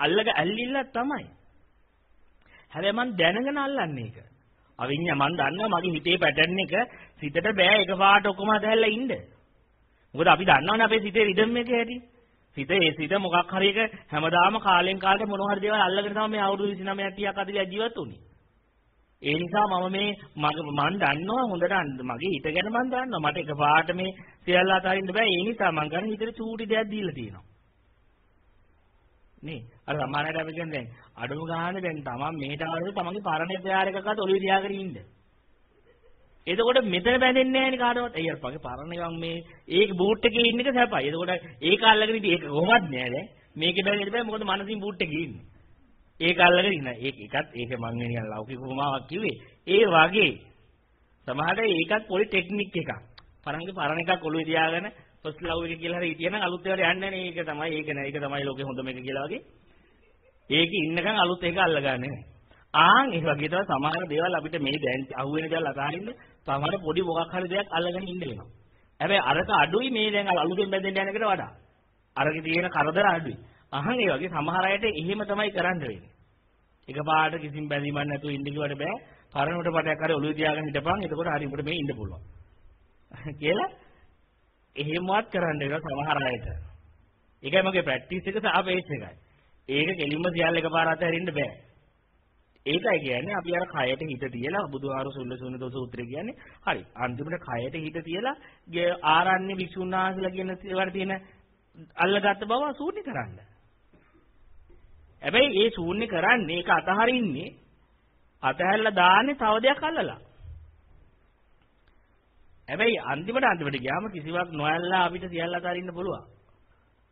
අල්ලග ඇල්ලිල්ල තමයි. හැබැයි මම දැනගෙන අල්ලන්නේ ඒක. අවිඤ්ඤා මන් දන්නවා මගේ හිතේ පැටර්න් එක සිතට බෑ එකපාරට ඔක්කොම අතහැරලා ඉන්න. මොකද අපි දන්නවනේ අපේ සිතේ රිද්ම් එක හැටි. සිත ඒ සිත මොකක් හරි එක හැමදාම කාලෙන් කාලට මොන හරි දේවල් අල්ලගෙන තමයි මේ අවුරුදු 29 30ක් 40ක් ජීවත් වුනේ. ඒ නිසා මම මේ මම දන්නවා හොඳට මගේ හිත ගැන මම දන්නවා මට එකපාරට මේ සියල්ල අතහරින්න බෑ ඒ නිසා මම ගන්න හිතේ චූටි දෙයක් දීලා තියෙනවා නේ අර සමානයට අපි කියන්නේ දැන් අඩුම ගානේ දැන් තමන් මෙහෙට ආවද තමන්ගේ පරණ එපයාර එකකත් ඔළුවේ තියාගෙන ඉන්න. එතකොට මෙතන බැඳෙන්නේ නැහැ නේ කාටවත්. අයියර් පගේ පරණ එකක් මේ ඒක බූට් එකේ ඉන්න එක සැපයි. එතකොට ඒක අල්ලගෙන ඉතින් ඒක කොහොමද නෑ දැන්. මේකේ බැඳෙන්න බෑ මොකද මනසින් බූට් එකේ ඉන්නේ. ඒක අල්ලගෙන ඉන්න. ඒක එකත් ඒක මං නිකන් ලෞකික උපමාවක් කිව්වේ. ඒ වගේ සමහරට ඒකත් පොඩි ටෙක්නික් එකක්. පරණගේ පරණ එකක් ඔළුවේ තියාගෙන ෆස්ට් ලව් එක කියලා හරි හිටියනම් අලුත් ඒවාට යන්නේ නැහැ ඒක තමයි ඒක නෑ ඒක තමයි ලෝකේ හොඳම එක කියලා වගේ. ඒකේ ඉන්නකන් අලුත් එක අල්ලගන්නේ නැහැ. ආන් ඒ වගේ තමයි සමහර දේවල් අපිට මේ දැන් අහුවෙන දේවල් අතාරින්න සමහර පොඩි මොකක් හරි දෙයක් අල්ලගෙන ඉන්න වෙනවා. හැබැයි අරක අඩුයි මේ දැන් අලුතෙන් බැඳෙන්න යන එකට වඩා. අරකේ තියෙන කරදර අඩුයි. අහන් ඒ වගේ සමහර අයට එහෙම තමයි කරන්න වෙන්නේ. එකපාරට කිසිම බැඳීමක් නැතුව ඉන්න කිව්වට බෑ. පරණුට පටයක් හරි ඔළුවේ තියාගෙන හිටපන්. එතකොට හරි උඹට මේ ඉන්න පුළුවන්. (laughs) කියලා එහෙමවත් කරන්න වෙනවා සමහර අයට. ඒකයි මගේ ප්‍රැක්ටිස් එක සාපේක්ෂ එකයි. ඒක කෙලින්ම සියල්ල එකපාරට අතරින්න බෑ. ඒකයි කියන්නේ අපි අර කයට හිත තියලා බුදුහාරු සුල්ල සුන්නත සූත්‍රය කියන්නේ හරි අන්තිමට කයට හිත තියලා ආරණ්‍ය විසුණාසලා කියන ඒවට තියෙන අල්ලගත්ත බව ශූන්‍ය කරන්න. හැබැයි ඒ ශූන්‍ය කරන්නේ ඒක අතහරින්නේ අතහැරලා දාන්නේ තව දෙයක් අල්ලලා. හැබැයි අන්තිමට අන්තිමට ගියාම කිසිවක් නොඇල්ලා අපිට සියල්ල අතහරින්න පුළුවන්.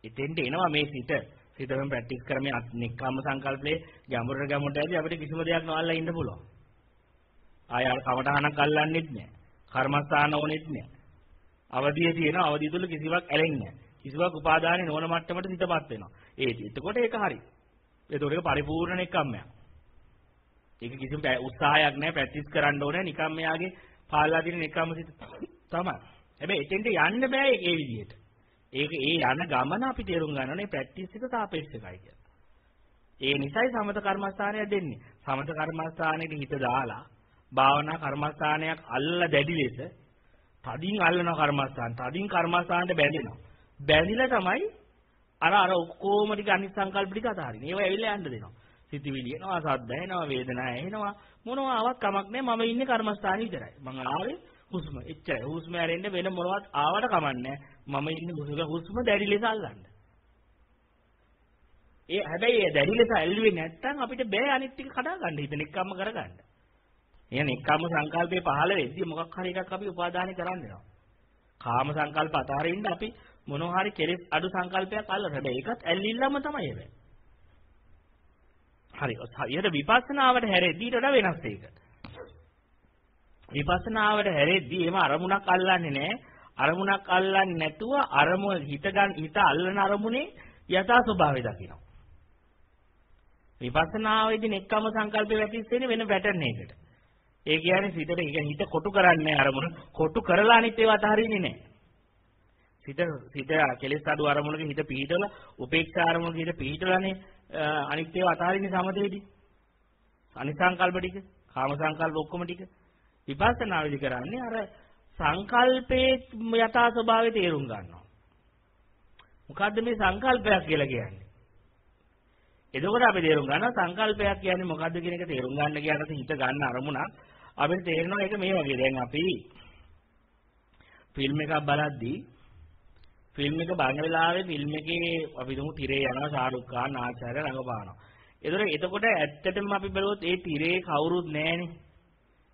එතෙන්ට එනවා මේ සිත. සිතෙන් ප්‍රැක්ටිස් කරමින් නික්කම්ම සංකල්පලේ ගැඹුරට ගැඹුරට ඇදී අපිට කිසිම දෙයක් නොඅල්ලා ඉන්න පුළුවන්. ආය අර කවටහනක් අල්ලන්නෙත් නෑ. කර්මස්ථාන ඕනෙත් නෑ. අවදියේ තියෙන අවදිය තුල කිසිවක් ඇලෙන්නේ නෑ. කිසිවක් උපාදානෙ නොවන මට්ටමට සිතපත් වෙනවා. ඒ එතකොට ඒක හරි. ඒතකොට ඒක පරිපූර්ණ නික්කම්මයක්. ඒක කිසිම උත්සාහයක් නෑ ප්‍රැක්ටිස් කරන්න ඕනේ නිකම් මෙයාගේ පාලලා දින නිකම්ම සිත (coughs) තමයි. හැබැයි එතෙන්ට යන්න බෑ ඒ විදිහට. ඒක ඒ යන ගමන අපි තේරුම් ගන්න ඕනේ ප්‍රැක්ටිස් එක සාපේක්ෂකයි කියලා. ඒ නිසයි සමත කර්මස්ථානය දෙන්නේ. සමත කර්මස්ථානෙට හිත දාලා භාවනා කර්මස්ථානයක් අල්ල දැඩි ලෙස තදින් අල්ලන කර්මස්ථාන තදින් කර්මස්ථානට බැඳෙනවා. බැඳිලා තමයි අර අර ඔක්කොම ටික අනිත් සංකල්ප ටික අතහරින්න. ඒවා ඇවිල්ලා යන්න දෙනවා. සිතිවිලි එනවා, සද්ද එනවා, වේදනාව එනවා. මොනවා ආවත් කමක් නැහැ. මම ඉන්නේ කර්මස්ථානේ විතරයි. මම ආවේ හුස්ම. එච්චරයි. හුස්ම ඇරෙන්න වෙන මොනවත් ආවට කමන්නේ මම ඉන්නේ හුස්ම හුස්ම දැඩි ලෙස අල්ලන්න. ඒ හැබැයි ඒ දැඩි ලෙස ඇල්ලුවේ නැත්නම් අපිට බෑ අනිත් ටික කඩා ගන්න හිතෙන එකක්ම කරගන්න. එහෙනම් එක්කම සංකල්පේ පහළ වෙද්දී මොකක් හරි එකක් අපි උපාදානය කරන්න වෙනවා. කාම සංකල්ප අතරින්ද අපි මොනවා හරි කෙලෙස් අඩු සංකල්පයක් අල්ලන හැබැයි ඒකත් ඇල්ලිල්ලම තමයි හැබැයි. හරි. හරියට විපස්සනාවට හැරෙද්දී ඊට වඩා වෙනස් ඒක. විපස්සනාවට හැරෙද්දී එහෙම අරමුණක් අල්ලන්නේ නැහැ. අරමුණක් අල්ලන්නේ නැතුව අරමුණ හිත ගන්න හිත අල්ලන අරමුණේ යථා ස්වභාවය දකිනවා. විපස්සනාවේදී නෙක්කම සංකල්පේ වැටිස්සෙන්නේ වෙන පැටර්න් එකකට. ඒ කියන්නේ හිතට හිත කොටු කරන්නේ අරමුණ කොටු කරලා අනිත් ඒවා අතහරින්නේ නැහැ. සිත සිත කෙලෙස් අඩු අරමුණක හිත පිහිටවල උපේක්ෂා අරමුණක හිත පිහිටවලානේ අනිත් ඒවා අතහරින්නේ සමතේදී. අනිසංකල්ප ටික, කාම සංකල්ප ඔක්කොම ටික. විපස්සනා විදි කරන්නේ අර සංකල්පේ යථා ස්වභාවය තේරුම් ගන්නවා. මොකද්ද මේ සංකල්පයක් කියලා කියන්නේ? එතකොට අපි තේරුම් ගන්නවා සංකල්පයක් කියන්නේ මොකද්ද කියන එක තේරුම් ගන්න කියනකොට හිත ගන්න අරමුණක් අපිට තේරෙනවා ඒක මේ වගේ. දැන් අපි ෆිල්ම් එකක් බලද්දී ෆිල්ම් එක බලන වෙලාවේ ෆිල්ම් එකේ අපි දුමු තිරේ යනවා ශාරුක් ખાන් ආචාර්ය රඟපානවා. ඒතර එතකොට ඇත්තටම අපි බලුවොත් ඒ තිරේ කවුරුත් නැහනේ.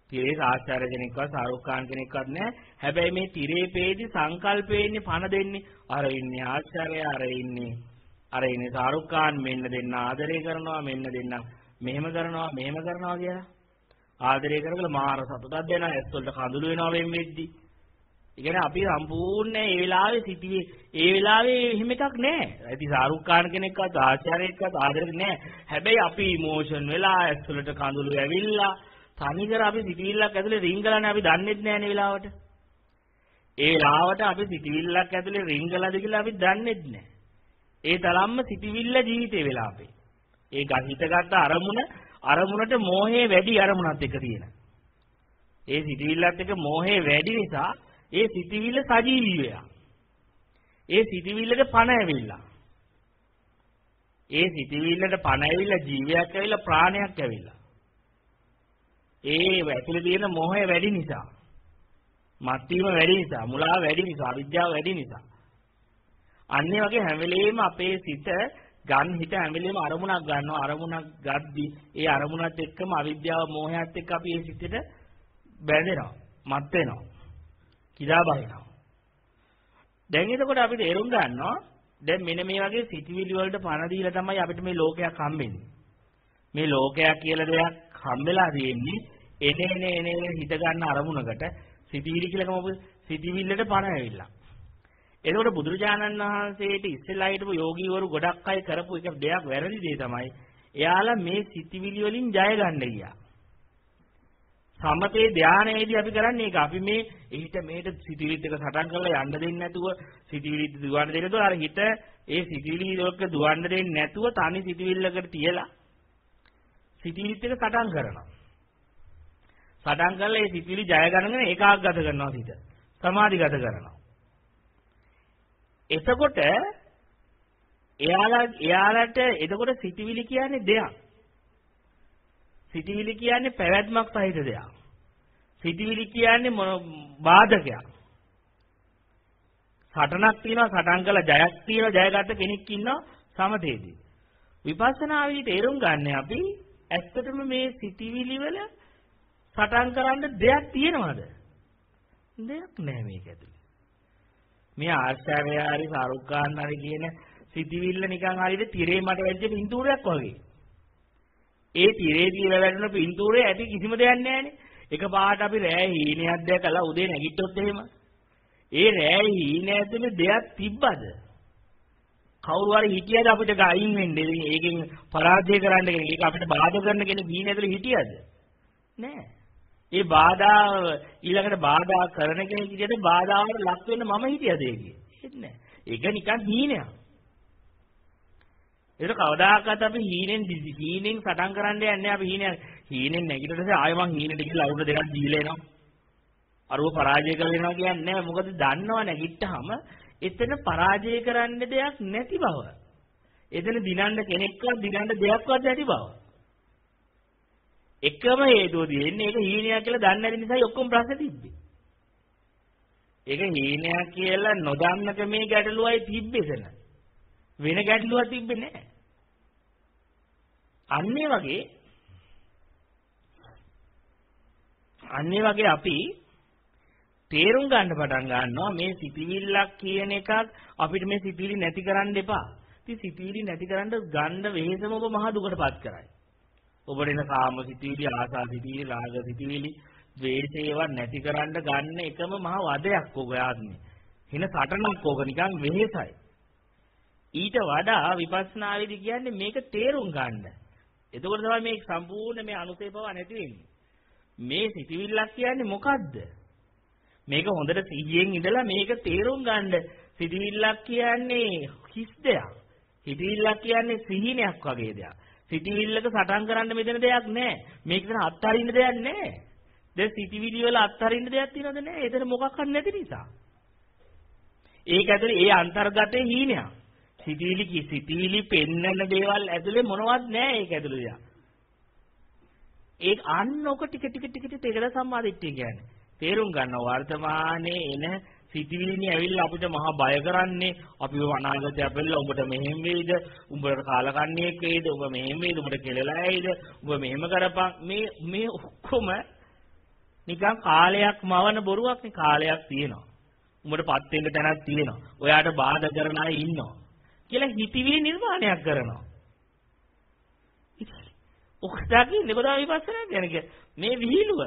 තිරේ ආචාර්ය කෙනෙක්වත් ශාරුක් ඛාන් කෙනෙක්වත් නැහැ. හැබැයි මේ තිරේ පේදි සංකල්පේ ඉන්නේ පණ දෙන්නේ. අර ඉන්නේ ආචාර්ය අර ඉන්නේ. අර ඉන්නේ ශාරුක් ඛාන් මෙන්න දෙන්න ආදරය කරනවා මෙන්න දෙන්න මෙහෙම කරනවා මෙහෙම කරනවා කියලා. ආදරය කරගල මාර සතුටක් දෙනවා ඇස් වලට කඳුළු වෙනවා වෙන් වෙද්දි. ඒ කියන්නේ අපි සම්පූර්ණ ඒ වෙලාවේ සිටියේ ඒ වෙලාවේ එහෙම එකක් නැහැ. ඇයි ශාරුක් ඛාන් කෙනෙක්වත් ආචාර්යෙක්වත් ආදරෙක් නැහැ. හැබැයි අපි ඉමෝෂන් වෙලා ඇස් වලට කඳුළු ඇවිල්ලා තනිකර අපි සිටිවිල්ලක් ඇතුලේ රිංගලානේ අපි දන්නේත් නැහැ වෙලාවට. ඒ වෙලාවට අපි සිටිවිල්ලක් ඇතුලේ රිංගලාද කියලා අපි දන්නේත් නැහැ. ඒ තරම්ම සිටිවිල්ල ජීවිතේ වෙලා අපේ. ඒ හිතගත්ත අරමුණ අරමුණට මෝහේ වැඩි අරමුණත් එක තියෙන. ඒ සිටිවිල්ලත් එක මෝහේ වැඩි නිසා ඒ සිටිවිල්ල සජීවී වෙලා. ඒ සිටිවිල්ලට පණ ඇවිල්ලා. ඒ සිටිවිල්ලට පණ ඇවිල්ලා ජීවයක් ඇවිල්ලා ප්‍රාණයක් ඇවිල්ලා. ඒ ඇතුලේ තියෙන මොහය වැඩි නිසා. මත්වීම වැඩි නිසා, මුලාව වැඩි නිසා, අවිද්‍යාව වැඩි නිසා. අන්නේ වගේ හැම වෙලෙම අපේ සිත ගන්න හිත හැමලෙම අරමුණක් ගන්නවා අරමුණක් ගද්දි ඒ අරමුණත් එක්කම අවිද්‍යාව මෝහයත් එක්ක අපි ඒ සිතට බැඳෙනවා මත් වෙනවා කිදා බහිනවා දැන් එතකොට අපිට එරුම් ගන්නවා දැන් මෙන්න මේ වගේ සිතිවිලි වලට පණ දීලා තමයි අපිට මේ ලෝකයක් හම්බෙන්නේ මේ ලෝකයක් කියලා දෙයක් හම්බෙලා තියෙන්නේ එනේ එනේ එනේ හිත ගන්න අරමුණකට සිතිවිලි කියලා කමපු සිතිවිල්ලට පණ ඇවිල්ලා එතකොට බුදුරජාණන් වහන්සේට ඉස්සෙල්ලා හිටපු යෝගීවරු ගොඩක් අය කරපු එක දෙයක් වැරදි දේ තමයි එයාලා මේ සිතිවිලි වලින් ජය ගන්න ගියා. සමතේ ධානයේදී අපි කරන්නේ ඒක. අපි මේ හිත මෙහෙට සිතිවිලිත් එක සටන් කරලා යන්න දෙන්නේ නැතුව සිතිවිලිත් දුවන්න දෙන්නේ නැතුව අර හිත ඒ සිතිවිලි වලක දුවන්න දෙන්නේ නැතුව තනි සිතිවිල්ලකට තියලා සිතිවිලිත් එක සටන් කරනවා. සටන් කරලා ඒ සිතිවිලි ජය ගන්නගෙන ඒකාග්‍රත කරනවා සිත. සමාධිගත කරනවා. එතකොට එයාලා එයාලට එතකොට සිටිවිලි කියන්නේ දෙයක්. සිටිවිලි කියන්නේ පැවැත්මක් සහිත දෙයක්. සිටිවිලි කියන්නේ බාධකයක්. සටනක් තියෙනවා සටන් කළා ජයක් තියෙනවා ජයගත්ත කෙනෙක් ඉන්නවා සමතේදී. විපස්සනා විදිහට තේරුම් ගන්න අපි ඇත්තටම මේ සිටිවිලි වල සටන් කරන්න දෙයක් තියෙනවද? දෙයක් නැහැ මේක ඇතුලේ. මේ ආශ්චර්ය හරි ශාරුක් ખાන් හරි කියන සිටිවිල්ල නිකන් හරියට තිරේ මට වැදිච්ච පින්තූරයක් වගේ. ඒ තිරේ තියලා වැටෙන පින්තූරේ ඇති කිසිම දෙයක් නැහැනේ. එක පාට අපි රෑ හීනයක් දැකලා උදේ නැගිට්ටොත් එහෙම. ඒ රෑ හීන ඇතුලේ දෙයක් තිබ්බද? කවුරු හරි හිටියද අපිට ගයින් වෙන්නේ? ඒකෙන් පරාජය කරන්න කෙනෙක්. ඒක අපිට බාධා කරන කෙනෙක් හීන ඇතුලේ හිටියද? නෑ. ඒ බාධා ඊළඟට බාධා කරන කෙනෙක් විදිහට බාධාවට ලක් වෙන්න මම හිතියද ඒකේ? ඉන්නේ ඒක නිකන් හීනයක්. ඒක කවදාකවත් අපි හීනෙන් හීනෙන් සටන් කරන්න යන්නේ අපි හීනෙන් හීනෙන් නැගිටිට පස්සේ ආයෙ මං හීනෙට ගිහලා අවුරුදු දෙකක් දීලා එනවා. අරුව පරාජය කරලා එනවා කියන්නේ නැහැ. මොකද දන්නව නැගිට්ටාම එතන පරාජය කරන්න දෙයක් නැති බව. එතන දිනන්න කෙනෙක්වත් දිනන්න දෙයක්වත් නැති බව. එකම හේතුව දෙන්නේ ඒක හීනයක් කියලා දන්නේ නැති නිසායි ඔක්කොම ප්‍රශ්න තිබ්බේ. ඒක හීනයක් කියලා නොදන්නක මේ ගැටලුවයි තිබ්බෙසන. වෙන ගැටලුවක් තිබ්බේ නැහැ. අන්නේ වගේ අන්නේ වගේ අපි තේරුම් ගන්න පටන් ගන්නවා මේ සිතිවිල්ලක් කියන එකක් අපිට මේ සිතිවිලි නැති කරන්න එපා. ඉතින් සිතිවිලි නැති කරන්න ගන්න වෙහෙසම ඔබ මහ දුකටපත් කරයි. ඔබට එන කාම සිතිවිලි, ආසා සිතිවිලි, රාග සිතිවිලි, ද්වේෂේව නැති කරන්න ගන්න එකම මහා වදයක් ඔබ ආත්මේ. හින සටනක් ඕක නිකන් වෙහෙසයි. ඊට වඩා විපස්සනාවේදී කියන්නේ මේක තේරුම් ගන්න. එතකොට තමයි මේ සම්පූර්ණ මේ අනුසේපව නැති වෙන්නේ. මේ සිතිවිල්ලක් කියන්නේ මොකද්ද? මේක හොඳට සිහියෙන් ඉඳලා මේක තේරුම් ගන්න. සිතිවිල්ලක් කියන්නේ හිස් දෙයක්. හිතවිල්ලක් කියන්නේ සිහිනයක් වගේ දෙයක්. සිටිවිල්ලක සටන් කරන්න මෙතන දෙයක් නැහැ. මේක තන අත්හරින්න දෙයක් නැහැ. දැන් සිටිවිලි වල අත්හරින්න දෙයක් තියෙනවද නැහැ. එතන මොකක්වත් නැති නිසා. ඒක ඇතුලේ ඒ අන්තර්ගතයේ හීනයක්. සිටිවිලි කි සිටිවිලි පෙන්නන දේවල් ඇතුලේ මොනවත් නැහැ ඒක ඇතුලේ දෙයක්. ඒක අන්න ඔක ටික ටික ටික ටික ඒකද සම්මාදිට්ඨිය කියන්නේ. තේරුම් ගන්න වර්තමානයේ එන සිතිවිලිනේ ඇවිල්ලා අපිට මහා බය කරන්නේ. අපිව අනාගතය අපෙල්ලා උඹට මෙහෙම වෙයිද? උඹට කාලකන්ණියෙක් වෙයිද? උඹ මෙහෙම වෙයිද? උඹට කෙලලා ඇයිද? උඹ මෙහෙම කරපන්. මේ මේ ඔක්කොම නිකන් කාලයක් මවන බොරුවක් නේ. කාලයක් තියෙනවා. උඹටපත් වෙන්න තැනක් තියෙනවා. ඔයාට බාධා කරන අය ඉන්නවා කියලා හිතවිලි නිර්මාණයක් කරනවා. ඔක්ටාගේ නෙබදා විපස්සනා කියන්නේ. මේ විහිළුව.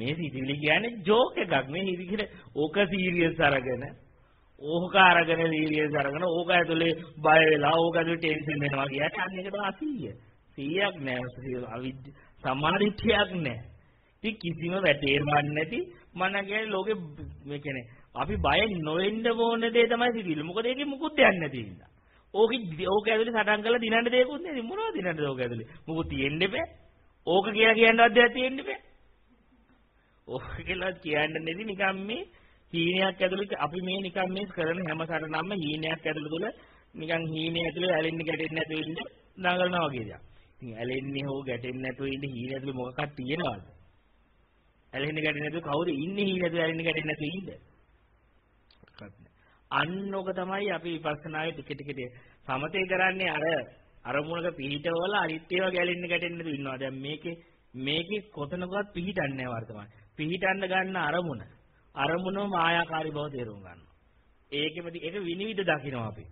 මේ සිතිවිලි කියන්නේ ජෝක් එකක්. මේ හිතිකිර ඕක සීරියස් අරගෙන ඕක අරගෙන සීරියස් අරගෙන ඕක ඇතුලේ බය වෙලා ඕක ඇතුලේ ටෙන්ෂන් වෙනවා කියන්නේ අන්න ඒක තමයි 100 100ක් නෑ අවිද්‍ය සමාධිත්‍යයක් නෑ. ඉතින් කිසිම වැටේරවන්නේ නැති මන කියන්නේ ලෝකෙ මේ කියන්නේ අපි බය නොවෙන්න ඕන දේ තමයි සිතිවිලි. මොකද ඒකේ මුකුත් දෙයක් නැති නිසා ඕක ඕක ඇතුලේ සටන් කරලා දිනන්න දෙයක්වත් නැහැ මොනවද දිනන්නද ඕක ඇතුලේ? මොකුත් තියෙන්න බෑ ඕක කියලා කියන්නවත් දෙයක් තියෙන්න බෑ ඕක කියලා කියන්න නෙදි නිකන් මේ හීනයක් ඇතුළේ අපි මේ නිකන් මේ කරන හැම සරණක්ම හීනයක් ඇතුළේ තුල නිකන් හීනේ ඇතුළේ ඇලෙන්න ගැටෙන්න නැතුව ඉන්න දඟලනවා වගේ දෙයක්. ඉතින් ඇලෙන්නේ හෝ ගැටෙන්නේ නැතුව ඉන්න හීනේ ඇතුළේ මොකක්ද තියෙනවද? ඇලෙන්න ගැටෙන්නේ නැතුව කවුද ඉන්නේ හීනේ ඇතුළේ ඇලෙන්න ගැටෙන්නේ නැතුව ඉන්න? අන්නෝක තමයි අපි විපස්සනායේ ටික ටික සමතේ කරන්නේ අර අරමුණක පිහිටවල අනිත්‍යව ගැලෙන්න ගැටෙන්න ඉන්නවා. දැන් මේකේ මේකේ කොතනකවත් පිහිටන්නේ නැහැ වර්තමාන. පිහිටන්න ගන්න අරමුණ. අරමුණම මායාකාරී බව තේරුම් ගන්නවා. ඒකෙම ඒක විනිවිද දකිනවා අපි.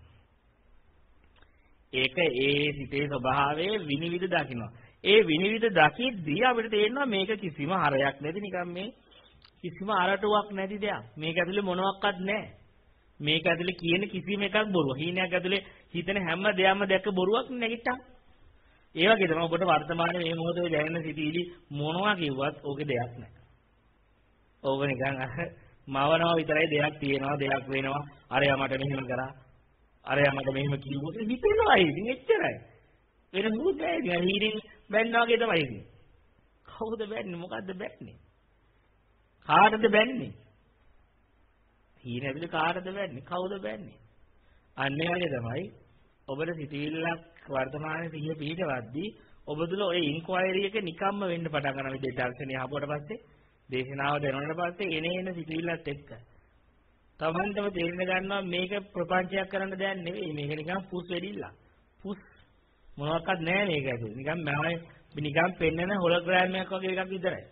ඒක ඒ සිතේ ස්වභාවය විනිවිද දකිනවා. ඒ විනිවිද දකිද්දී අපිට තේරෙනවා මේක කිසිම හරයක් නැති නිකන් මේ කිසිම අරටුවක් නැති දෙයක්. මේක ඇතුලේ මොනවත් නැහැ. මේක ඇතුලේ කියන කිසිම එකක් බොරුව. හීනයක් ඇතුලේ හිතන හැම දෙයක්ම දැක්ක බොරුවක් නැගිට්ටා. ඒ වගේ තමයි ඔබට වර්තමානයේ මේ මොහොතේ දැනෙන සිටිවිලි මොනවා කිව්වත් ඕකේ දෙයක් නැහැ. ඕක නිකන් අර මවනවා විතරයි දෙයක් තියෙනවා දෙයක් වෙනවා. අරයා මට මෙහෙම කරා. අරයා මට මෙහෙම කිව්වොත් හිතෙනවා ඉතින් එච්චරයි. වෙන මොකුත් නැහැ. ඉතින් හීනෙන් බැන්නා වගේ තමයි ඉතින්. කවුද බැන්නේ? මොකද්ද බැන්නේ? කාටද බැන්නේ? හීන ඇතුලේ කාටද බැන්නේ? කවුද බැන්නේ? අන්න ඒ වගේ තමයි ඔබට සිතිවිල්ලක් වර්තමානයේ සිහිය පිහිටවද්දී ඔබ තුල ওই ඉන්ක්වයරි එක නිකම්ම වෙන්න පටන් ගන්න විදිහට දර්ශනය ආපුවට පස්සේ දේශනාව දැනුණාට පස්සේ එන එන සිතිවිල්ලත් එක්ක. තමන්ටම තේරෙන්න ගන්නවා මේක ප්‍රපංචයක් කරන්න දෙයක් නෙවෙයි. මේක නිකන් පුස් වෙඩිල්ල පුස් මොනවත් නැහැ මේක ඇතුලේ. නිකන් මම නිකන් පෙන්නන හොලෝග්‍රෑම් එකක් වගේ එකක් විතරයි.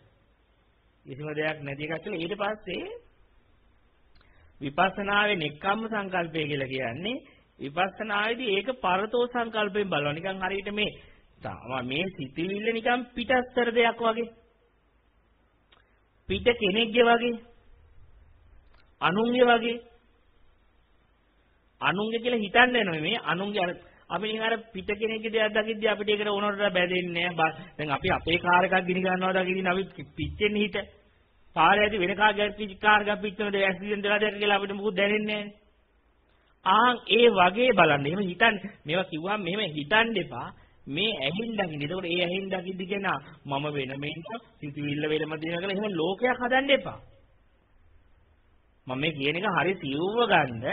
කිසිම දෙයක් නැති එකක් කියලා ඊට පස්සේ විපස්සනාවේ නෙක්ඛම්ම සංකල්පය කියලා කියන්නේ විපස්සනාවේදී ඒක පරතෝ සංකල්පයෙන් බලනවා. නිකන් හරියට මේ මේ සිතිවිල්ල නිකන් පිටස්තර දෙයක් වගේ. පිට කෙනෙක්ගේ වගේ. අනුන්ගේ වගේ. අනුන්ගේ කියලා හිතන්නේ නෙමෙයි මේ අනුන්ගේ අර අපි නිකන් අර පිට කෙනෙක්ගේ දෙයක් දකිද්දී අපිට ඒකට ඕනකට බැඳෙන්නේ නැහැ. දැන් අපි අපේ කාර් එකක් ගිනි ගන්නවා දකින්න අපි පිච්චෙන්නේ හිත. පාරේ ඇති වෙන කාගේ කාර් එකක් පිච්චෙනද ඇක්සිඩන්ට් වෙලා දැක කියලා අපිට මොකුත් දැනෙන්නේ නැහැ. ආන් ඒ වගේ බලන්න. එහෙම හිතන්න මේවා කිව්වම මෙහෙම හිතන්න එපා. මේ ඇහින් දකින්න. එතකොට ඒ ඇහින් දකිද්දි කියන මම වෙන මේක සිතුවිල්ල වෙලම දින කියලා එහෙම ලෝකයක් හදන්න එපා. මම මේ කියන එක හරි සියුම්ව ගන්න.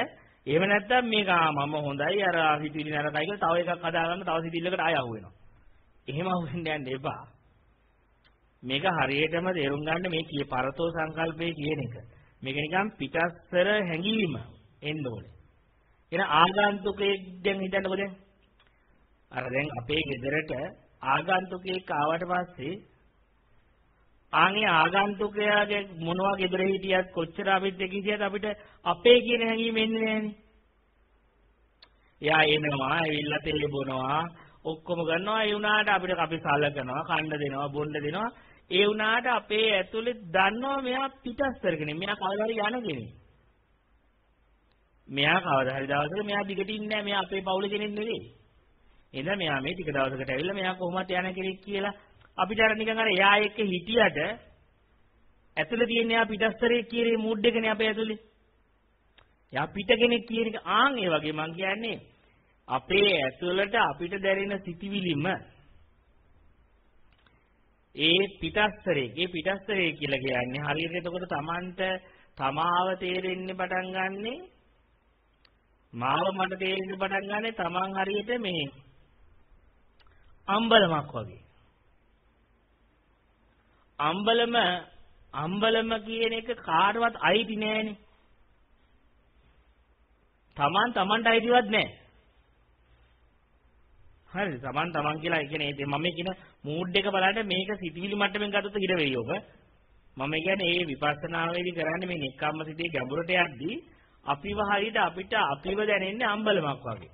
එහෙම නැත්නම් මේක මම හොඳයි අර සිතුවිලි නරකයි කියලා තව එකක් හදාගන්න තව සිතුවිල්ලකට ආය අහු වෙනවා. එහෙම අහු වෙන්න යන්න එපා. මේක හරියටම තේරුම් ගන්න මේ කිය පරතෝ සංකල්පය කියන එක. මේක නිකන් පිටස්තර හැඟීම එන්න ඕනේ. එන ආගන්තුකයෙක් දැන් හිතන්නකෝ දැන්. අර දැන් අපේ ගෙදරට ආගන්තුකයෙක් ආවට පස්සේ ආන්ගේ ආගන්තුකයාගේ මොනවා ගෙදර හිටියත් කොච්චර අපිත් එක්ක හිටියත් අපිට අපේ කියන හැඟීම එන්නේ නැහනේ. එයා එනවා, ඇවිල්ලා තේ බොනවා, ඔක්කොම කරනවා. ඒ වුණාට අපිට අපි සලකනවා, කන්න දෙනවා, බොන්න දෙනවා. ඒ වුණාට අපේ ඇතුලේ දන්නවා මෙයා පිටස්තරගෙන. මෙයා කවදා හරි යන කෙනෙක්. මෙයා කවදා හරි දවසක මෙයා දිගට ඉන්නේ නැහැ. මෙයා අපේ පවුලේ කෙනෙක් නෙවෙයි. එහෙනම් මෙයා මේ ටික දවසකට ඇවිල්ලා මෙයා කොහොමද යන කෙනෙක් කියලා අපිට අර නිකන් අර එයා එක්ක හිටියට ඇතුලේ තියෙන එයා පිටස්තරේ කියන මූඩ් එකනේ අපේ ඇතුලේ. එයා පිට කෙනෙක් කියන එක ආන් ඒ වගේ මං කියන්නේ අපේ ඇතුළට අපිට දැනෙන සිතිවිලිම ඒ පිටස්තරේ ඒ පිටස්තරේ කියලා කියන්නේ හරියට එතකොට Tamanට තමාව තේරෙන්න පටන් ගන්නෙ මාව මට තේරෙන්න පටන් ගන්නෙ Taman හරියට මේ අම්බලමක් වගේ අම්බලම අම්බලම කියන එක කාටවත් අයිති නෑනේ Taman Tamanට අයිතිවත් නෑ හරිද? Taman Taman කියලා කියන්නේ මම කියන මූඩ් එක බලන්න මේක සිතිවිලි මට්ටමින් ගත්තොත් හිර වෙයි ඔබ. මම කියන්නේ මේ විපස්සනාවේදී කරන්නේ මේ නික්කම්ම සිතේ ගැඹුරට යද්දී අපිව හරියට අපිට අපිව දැනෙන්නේ අම්බලමක් වගේ.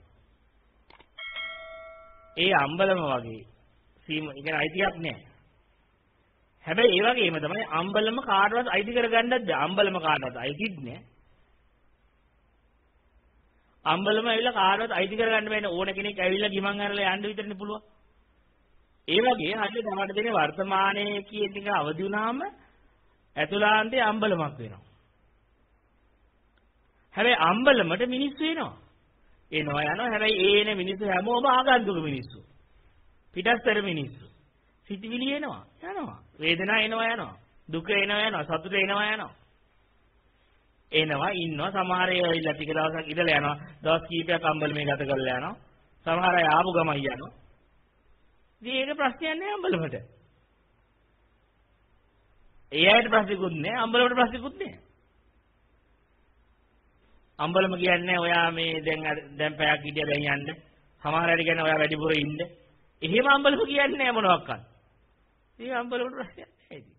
ඒ අම්බලම වගේ සීම ඉගෙන අයිතියක් නැහැ. හැබැයි ඒ වගේම තමයි අම්බලම කාටවත් අයිති කරගන්නත් බෑ. අම්බලම කාටවත් අයිතිත් නැහැ. අම්බලම ඇවිල්ලා කාටවත් අයිති කරගන්න බෑනේ ඕන කෙනෙක් ඇවිල්ලා ගිමන් අරලා යන්න විතරනේ පුළුවන්. ඒ වගේ හරියට තමයි දෙන්නේ වර්තමානයේ කියන එක අවදි වුණාම ඇතුළාන්තයේ අම්බලමක් වෙනවා. හැබැයි අම්බලමට මිනිස්සු එනවා. එනවා යනවා හැබැයි ඒ එන මිනිස්සු හැමෝම ආගන්තුක මිනිස්සු. පිටස්තර මිනිස්සු. සිතිවිලි එනවා යනවා. වේදනාව එනවා යනවා. දුක එනවා යනවා. සතුට එනවා යනවා. එනවා ඉන්නවා සමහර අය ඇවිල්ලා ටික දවසක් ඉඳලා යනවා දවස් කීපයක් අම්බලමේ ගත කරලා යනවා සමහර අය ආපු ගමන් යනවා ඉතින් ඒක ප්‍රශ්නයක් නෑ අම්බලමට ඒ අයට ප්‍රශ්නකුත් නෑ අම්බලමට ප්‍රශ්නකුත් නෑ අම්බලම කියන්නේ ඔයා මේ දැන් දැන් පැයක් හිටිය දැන් යන්න. සමහර අය කියන්නේ ඔයා වැඩිපුර ඉන්න. එහෙම අම්බලම කියන්නේ නැහැ මොනවාක්වත්. ඒ අම්බලමට ප්‍රශ්නයක් නැහැ ඉතින්.